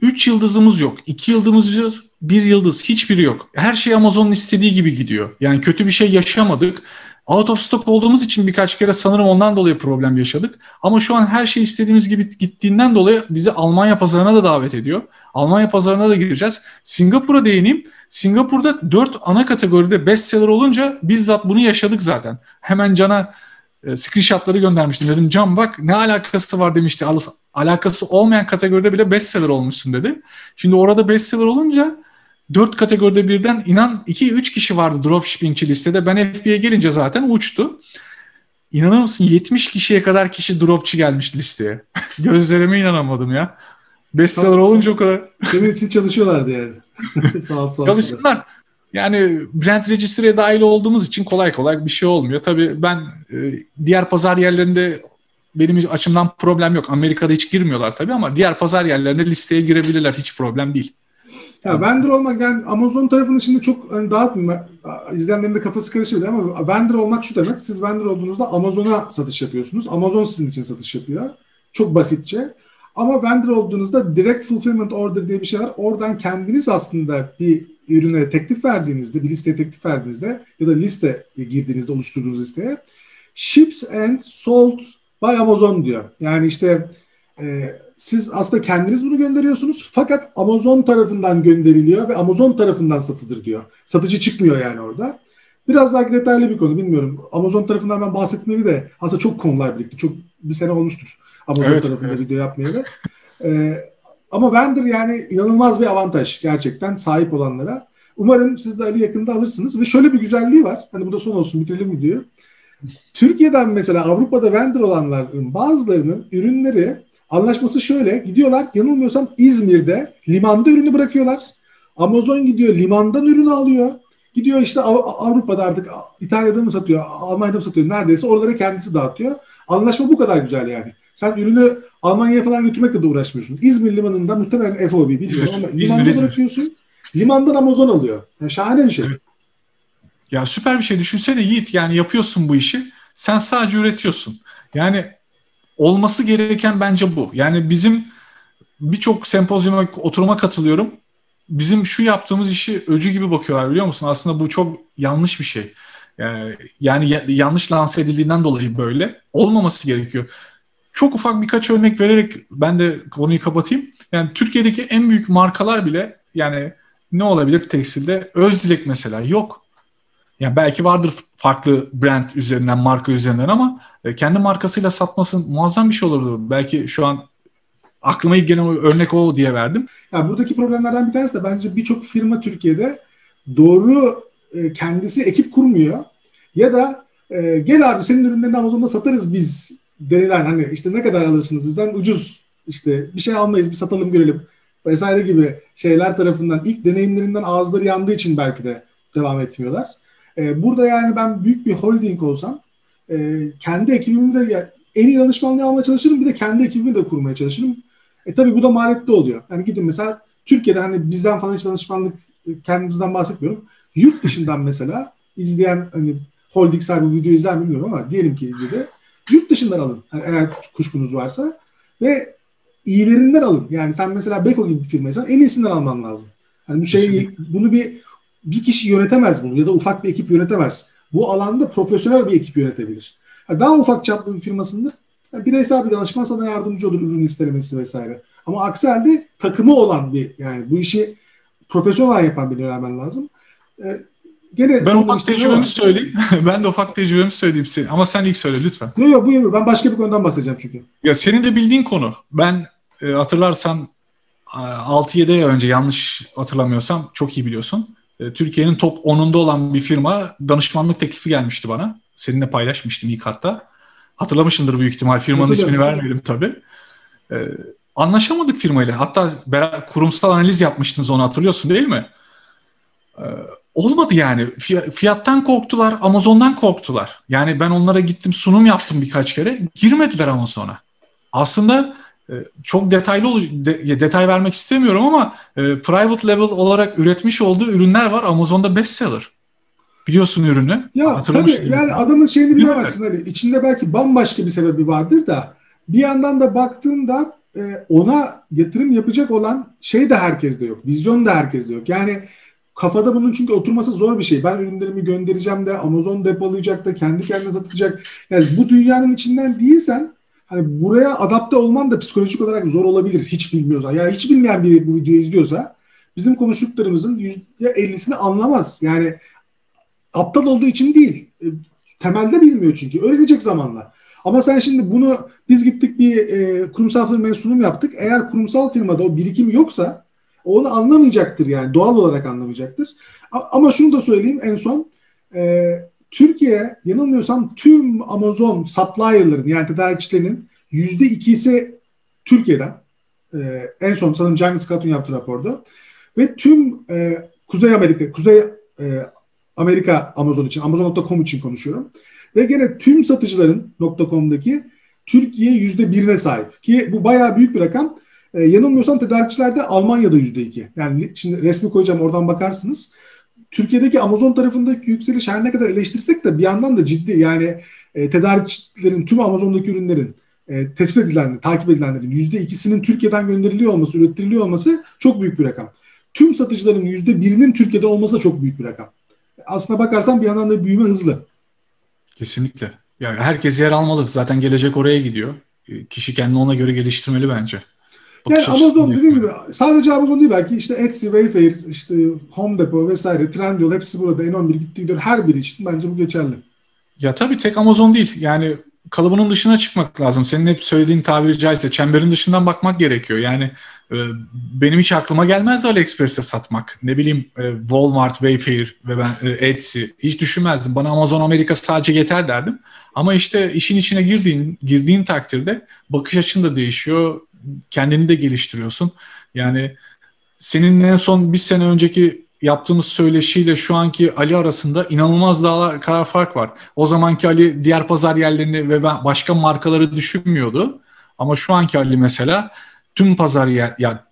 3 yıldızımız yok. 2 yıldızımız, 1 yıldız hiçbiri yok. Her şey Amazon'un istediği gibi gidiyor. Yani kötü bir şey yaşamadık. Out of stock olduğumuz için birkaç kere sanırım ondan dolayı problem yaşadık. Ama şu an her şey istediğimiz gibi gittiğinden dolayı bizi Almanya pazarına da davet ediyor. Almanya pazarına da gireceğiz. Singapur'a değineyim. Singapur'da 4 ana kategoride bestseller olunca bizzat bunu yaşadık zaten. Hemen Can'a e, screenshotları göndermiştim. Dedim Can bak ne alakası var demişti. Al, alakası olmayan kategoride bile bestseller olmuşsun dedi. Şimdi orada bestseller olunca dört kategoride birden inan 2-3 kişi vardı dropshippingçi listede. Ben FB'ye gelince zaten uçtu. İnanır mısın 70 kişiye kadar kişi dropçi gelmiş listeye. Gözlerime inanamadım ya. Bestseller olunca o kadar. Senin için çalışıyorlardı yani. sağ sağ Çalışsınlar. Yani brand register'e dahil olduğumuz için kolay kolay bir şey olmuyor. Tabii ben e, diğer pazar yerlerinde benim açımdan problem yok. Amerika'da hiç girmiyorlar tabii ama diğer pazar yerlerinde listeye girebilirler. Hiç problem değil. Ya vendor olmak yani Amazon tarafını şimdi çok hani dağıtmayayım. İzleyenlerin de kafası karışabilir ama vendor olmak şu demek. Siz vendor olduğunuzda Amazon'a satış yapıyorsunuz. Amazon sizin için satış yapıyor. Çok basitçe. Ama vendor olduğunuzda direct fulfillment order diye bir şey var. Oradan kendiniz aslında bir ürüne teklif verdiğinizde, bir listeye teklif verdiğinizde ya da liste girdiğinizde oluşturduğunuz listeye ships and sold by Amazon diyor. Yani işte e, siz aslında kendiniz bunu gönderiyorsunuz fakat Amazon tarafından gönderiliyor ve Amazon tarafından satılır diyor. Satıcı çıkmıyor yani orada. Biraz belki detaylı bir konu bilmiyorum. Amazon tarafından ben bahsetmeli de aslında çok konular birlikte. Çok bir sene olmuştur Amazon evet, tarafında evet. video yapmayalı. Ee, Ama vendor yani inanılmaz bir avantaj gerçekten sahip olanlara. Umarım siz de Ali yakında alırsınız. Ve şöyle bir güzelliği var. Hani bu da son olsun bitirelim videoyu. Türkiye'den mesela Avrupa'da vendor olanların bazılarının ürünleri anlaşması şöyle. Gidiyorlar yanılmıyorsam İzmir'de limanda ürünü bırakıyorlar. Amazon gidiyor limandan ürünü alıyor. Gidiyor işte Avrupa'da artık İtalya'da mı satıyor, Almanya'da mı satıyor neredeyse oraları kendisi dağıtıyor. Anlaşma bu kadar güzel yani. Sen ürünü Almanya'ya falan götürmekle de uğraşmıyorsun. İzmir limanında muhtemelen FOB bilmiyorum ama limanda İzmir, bırakıyorsun. Limandan Amazon alıyor. Yani şahane bir şey. Ya süper bir şey. Düşünsene Yiğit yani yapıyorsun bu işi. Sen sadece üretiyorsun. Yani olması gereken bence bu. Yani bizim birçok sempozyuma, oturuma katılıyorum. Bizim şu yaptığımız işi öcü gibi bakıyorlar biliyor musun? Aslında bu çok yanlış bir şey. Yani, yani yanlış lanse edildiğinden dolayı böyle. Olmaması gerekiyor. Çok ufak birkaç örnek vererek ben de konuyu kapatayım. Yani Türkiye'deki en büyük markalar bile yani ne olabilir tekstilde? Özdilek mesela yok. Yani belki vardır farklı brand üzerinden, marka üzerinden ama e, kendi markasıyla satması muazzam bir şey olurdu. Belki şu an aklıma ilk gelen örnek o diye verdim. Yani buradaki problemlerden bir tanesi de bence birçok firma Türkiye'de doğru e, kendisi ekip kurmuyor. Ya da e, gel abi senin ürünlerini Amazon'da satarız biz denilen hani işte ne kadar alırsınız bizden ucuz işte bir şey almayız bir satalım görelim vesaire gibi şeyler tarafından ilk deneyimlerinden ağızları yandığı için belki de devam etmiyorlar. Ee, burada yani ben büyük bir holding olsam e, kendi ekibimi de ya, en iyi danışmanlığı almaya çalışırım bir de kendi ekibimi de kurmaya çalışırım. E tabi bu da maliyetli oluyor. Yani gidin mesela Türkiye'de hani bizden falan hiç danışmanlık e, kendimizden bahsetmiyorum. Yurt dışından mesela izleyen hani holding sahibi video izler mi bilmiyorum ama diyelim ki izledi. Yurt dışından alın yani eğer kuşkunuz varsa ve iyilerinden alın. Yani sen mesela Beko gibi bir firmaysan en iyisinden alman lazım. Hani bu şeyi bunu bir bir kişi yönetemez bunu ya da ufak bir ekip yönetemez. Bu alanda profesyonel bir ekip yönetebilir. Daha ufak çaplı bir firmasındır. Yani bireysel bir danışman sana yardımcı olur ürün istelemesi vesaire. Ama aksi halde takımı olan bir yani bu işi profesyonel yapan bir öğrenmen lazım. Ee, Gene ben ufak tecrübemi söyleyeyim. ben de ufak tecrübemi söyleyeyim senin. Ama sen ilk söyle lütfen. Yok yok buyur. Ben başka bir konudan bahsedeceğim çünkü. Ya senin de bildiğin konu. Ben e, hatırlarsan 6-7 ay önce yanlış hatırlamıyorsam çok iyi biliyorsun. E, Türkiye'nin top 10'unda olan bir firma danışmanlık teklifi gelmişti bana. Seninle paylaşmıştım ilk hatta. Hatırlamışsındır büyük ihtimal. Firmanın evet, ismini vermeyelim tabii. E, anlaşamadık firmayla. Hatta kurumsal analiz yapmıştınız onu hatırlıyorsun değil mi? E, olmadı yani. Fiyattan korktular, Amazon'dan korktular. Yani ben onlara gittim sunum yaptım birkaç kere. Girmediler Amazon'a. Aslında çok detaylı de, detay vermek istemiyorum ama e, private level olarak üretmiş olduğu ürünler var Amazon'da bestseller. Biliyorsun ürünü. Ya tabii yani adamın şeyini bilemezsin. Hani içinde belki bambaşka bir sebebi vardır da bir yandan da baktığında e, ona yatırım yapacak olan şey de herkeste yok. Vizyon da herkeste yok. Yani kafada bunun çünkü oturması zor bir şey. Ben ürünlerimi göndereceğim de Amazon depolayacak da kendi kendine satacak. Yani bu dünyanın içinden değilsen hani buraya adapte olman da psikolojik olarak zor olabilir hiç bilmiyorsan. Yani hiç bilmeyen biri bu videoyu izliyorsa bizim konuştuklarımızın %50'sini anlamaz. Yani aptal olduğu için değil. E, temelde bilmiyor çünkü. Öğrenecek zamanla. Ama sen şimdi bunu biz gittik bir e, kurumsal firmaya sunum yaptık. Eğer kurumsal firmada o birikim yoksa onu anlamayacaktır yani doğal olarak anlamayacaktır. Ama şunu da söyleyeyim en son. E, Türkiye yanılmıyorsam tüm Amazon supplier'ların yani tedarikçilerinin yüzde ikisi Türkiye'den. E, en son sanırım Cengiz Katun yaptı raporda. Ve tüm e, Kuzey Amerika, Kuzey e, Amerika Amazon için, Amazon.com için konuşuyorum. Ve gene tüm satıcıların .com'daki Türkiye yüzde birine sahip. Ki bu bayağı büyük bir rakam. E, yanılmıyorsam tedarikçilerde Almanya'da yüzde iki. Yani şimdi resmi koyacağım oradan bakarsınız. Türkiye'deki Amazon tarafındaki yükseliş her ne kadar eleştirsek de bir yandan da ciddi. Yani e, tedarikçilerin tüm Amazon'daki ürünlerin e, tespit edilen, takip edilenlerin yüzde ikisinin Türkiye'den gönderiliyor olması, üretililiyor olması çok büyük bir rakam. Tüm satıcıların yüzde birinin Türkiye'de olması da çok büyük bir rakam. Aslına bakarsan bir yandan da büyüme hızlı. Kesinlikle. Yani herkes yer almalı. Zaten gelecek oraya gidiyor. E, kişi kendini ona göre geliştirmeli bence. Yani Amazon dediğim gibi sadece Amazon değil belki işte Etsy, Wayfair, işte Home Depot vesaire, Trendyol hepsi burada N11 gitti gidiyor her biri için bence bu geçerli. Ya tabii tek Amazon değil. Yani kalıbının dışına çıkmak lazım. Senin hep söylediğin tabiri caizse çemberin dışından bakmak gerekiyor. Yani e, benim hiç aklıma gelmezdi AliExpress'te satmak. Ne bileyim e, Walmart, Wayfair ve ben e, Etsy hiç düşünmezdim. Bana Amazon Amerika sadece yeter derdim. Ama işte işin içine girdiğin girdiğin takdirde bakış açın da değişiyor. Kendini de geliştiriyorsun. Yani senin en son bir sene önceki yaptığımız söyleşiyle şu anki Ali arasında inanılmaz dağlar kadar fark var. O zamanki Ali diğer pazar yerlerini ve başka markaları düşünmüyordu. Ama şu anki Ali mesela tüm pazar yer, ya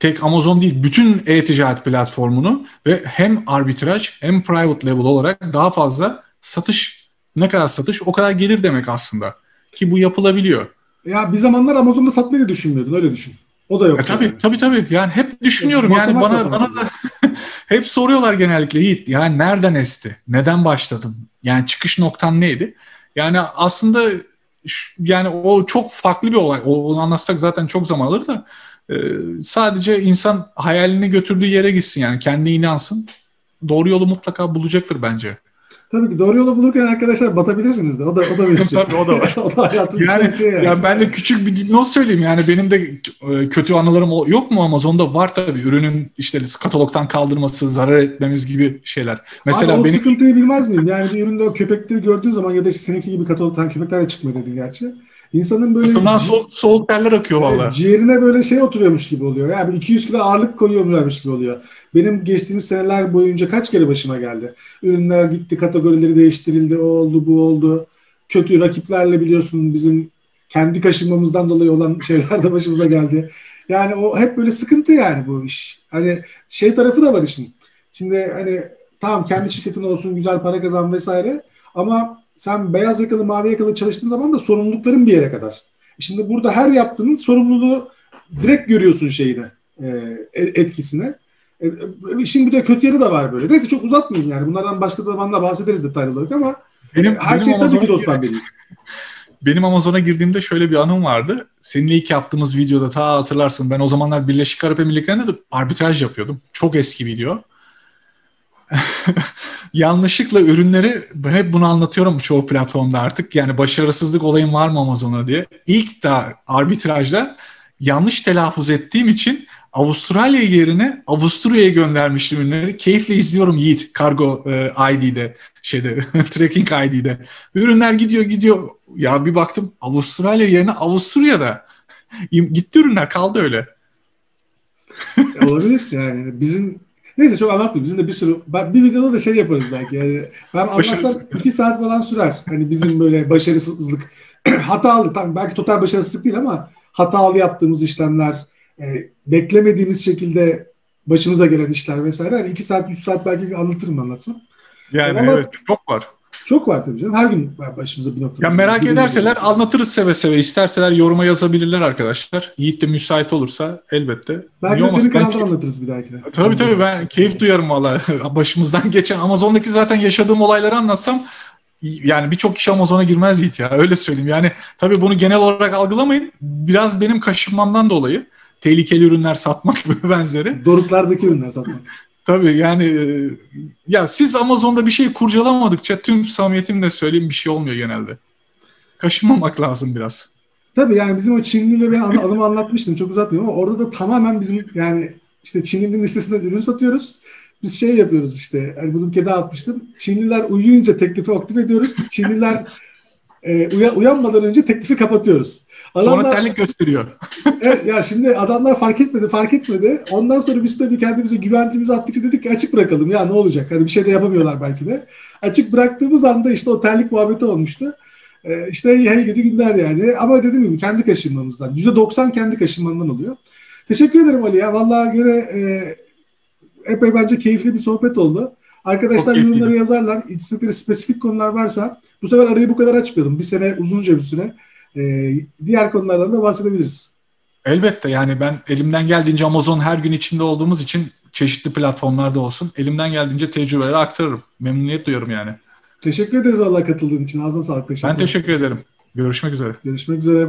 tek Amazon değil bütün e-ticaret platformunu ve hem arbitraj hem private level olarak daha fazla satış ne kadar satış o kadar gelir demek aslında. Ki bu yapılabiliyor. Ya bir zamanlar Amazon'da satmayı da düşünmüyordun öyle düşün. O da yok. E, tabii yani. tabii tabii. Yani hep düşünüyorum yani, yani bana bana da hep soruyorlar genellikle Yiğit yani nereden esti? Neden başladın? Yani çıkış noktan neydi? Yani aslında yani o çok farklı bir olay. Onu anlatsak zaten çok zaman alır da e, sadece insan hayalini götürdüğü yere gitsin yani kendi inansın. Doğru yolu mutlaka bulacaktır bence. Tabii ki doğru yolu bulurken arkadaşlar batabilirsiniz de. O da o da bir şey. Tabii o da var. o da hayatın yani, şey yani. Ya ben de küçük bir dipnot söyleyeyim. Yani benim de e, kötü anılarım yok mu Amazon'da? Var tabii. Ürünün işte katalogdan kaldırması, zarar etmemiz gibi şeyler. Mesela Abi o benim... sıkıntıyı bilmez miyim? Yani bir üründe o köpekleri gördüğün zaman ya da işte seninki gibi katalogdan köpekler de çıkmıyor dedin gerçi. İnsanın böyle... Bundan soğuk, soğuk terler akıyor valla. Evet, ciğerine böyle şey oturuyormuş gibi oluyor. Yani 200 kilo ağırlık koyuyormuş gibi oluyor. Benim geçtiğimiz seneler boyunca kaç kere başıma geldi. Ürünler gitti, kategorileri değiştirildi, o oldu, bu oldu. Kötü rakiplerle biliyorsun bizim kendi kaşınmamızdan dolayı olan şeyler de başımıza geldi. Yani o hep böyle sıkıntı yani bu iş. Hani şey tarafı da var işin. Şimdi hani tamam kendi şirketin olsun güzel para kazan vesaire ama sen beyaz yakalı mavi yakalı çalıştığın zaman da sorumlulukların bir yere kadar. Şimdi burada her yaptığının sorumluluğu direkt görüyorsun şeyine e, etkisine. E, şimdi bir de kötü yanı da var böyle. Neyse çok uzatmayayım yani. Bunlardan başka zamanda bahsederiz detaylı olarak ama benim, her benim şey tabii ki dostlar değil. Benim Amazon'a girdiğimde şöyle bir anım vardı. Seninle ilk yaptığımız videoda ta hatırlarsın. Ben o zamanlar Birleşik Arap Emirlikleri'nde de arbitraj yapıyordum. Çok eski video. yanlışlıkla ürünleri ben hep bunu anlatıyorum çoğu platformda artık. Yani başarısızlık olayım var mı Amazon'a diye. İlk da arbitrajda yanlış telaffuz ettiğim için Avustralya yerine Avusturya'ya göndermiştim ürünleri. Keyifle izliyorum Yiğit Kargo e, ID'de şeyde tracking ID'de. Ürünler gidiyor gidiyor. Ya bir baktım Avustralya yerine Avusturya'da. Gitti ürünler kaldı öyle. Olabilir yani. Bizim Neyse çok anlatmayayım. Bizim de bir sürü bir videoda da şey yaparız belki. Yani ben anlatsam iki saat falan sürer. Hani bizim böyle başarısızlık hatalı tam belki total başarısızlık değil ama hatalı yaptığımız işlemler e, beklemediğimiz şekilde başımıza gelen işler vesaire. Yani iki saat, üç saat belki anlatırım anlatsam. Yani ama evet çok var. Çok var tabii canım. Her gün başımıza bir nokta. Ya merak ederseler gibi. anlatırız seve seve. İsterseler yoruma yazabilirler arkadaşlar. Yiğit de müsait olursa elbette. Belki de senin kanalda anlatırız bir dahakine. Tabii tabii ben keyif duyarım valla. Başımızdan geçen Amazon'daki zaten yaşadığım olayları anlatsam yani birçok kişi Amazon'a girmez Yiğit ya öyle söyleyeyim. Yani tabii bunu genel olarak algılamayın. Biraz benim kaşınmamdan dolayı tehlikeli ürünler satmak ve benzeri. Doruklardaki ürünler satmak. Tabii yani e, ya siz Amazon'da bir şey kurcalamadıkça tüm samimiyetimle söyleyeyim bir şey olmuyor genelde. Kaşınmamak lazım biraz. Tabii yani bizim o Çinliyle ben adımı anlatmıştım çok uzatmıyorum ama orada da tamamen bizim yani işte Çinli'nin listesinde ürün satıyoruz. Biz şey yapıyoruz işte hani bunu keda atmıştım. Çinliler uyuyunca teklifi aktif ediyoruz. Çinliler e, uya, uyanmadan önce teklifi kapatıyoruz. Adamlar, sonra terlik gösteriyor. evet, ya şimdi adamlar fark etmedi, fark etmedi. Ondan sonra biz de bir kendimize güvendiğimizi attıkça dedik ki açık bırakalım. Ya ne olacak? Hani bir şey de yapamıyorlar belki de. Açık bıraktığımız anda işte o terlik muhabbeti olmuştu. Ee, işte hey gidi günler yani. Ama dediğim gibi kendi kaşınmamızdan. %90 kendi kaşınmamdan oluyor. Teşekkür ederim Ali ya. Vallahi göre e, epey bence keyifli bir sohbet oldu. Arkadaşlar yorumları yazarlar. İstedikleri spesifik konular varsa bu sefer arayı bu kadar açmayalım. Bir sene uzunca bir süre e, diğer konulardan da bahsedebiliriz. Elbette yani ben elimden geldiğince Amazon her gün içinde olduğumuz için çeşitli platformlarda olsun elimden geldiğince tecrübeleri aktarırım. Memnuniyet duyuyorum yani. Teşekkür ederiz Allah katıldığın için. Ağzına sağlık. Teşekkür ben teşekkür ederim. Görüşmek üzere. Görüşmek üzere.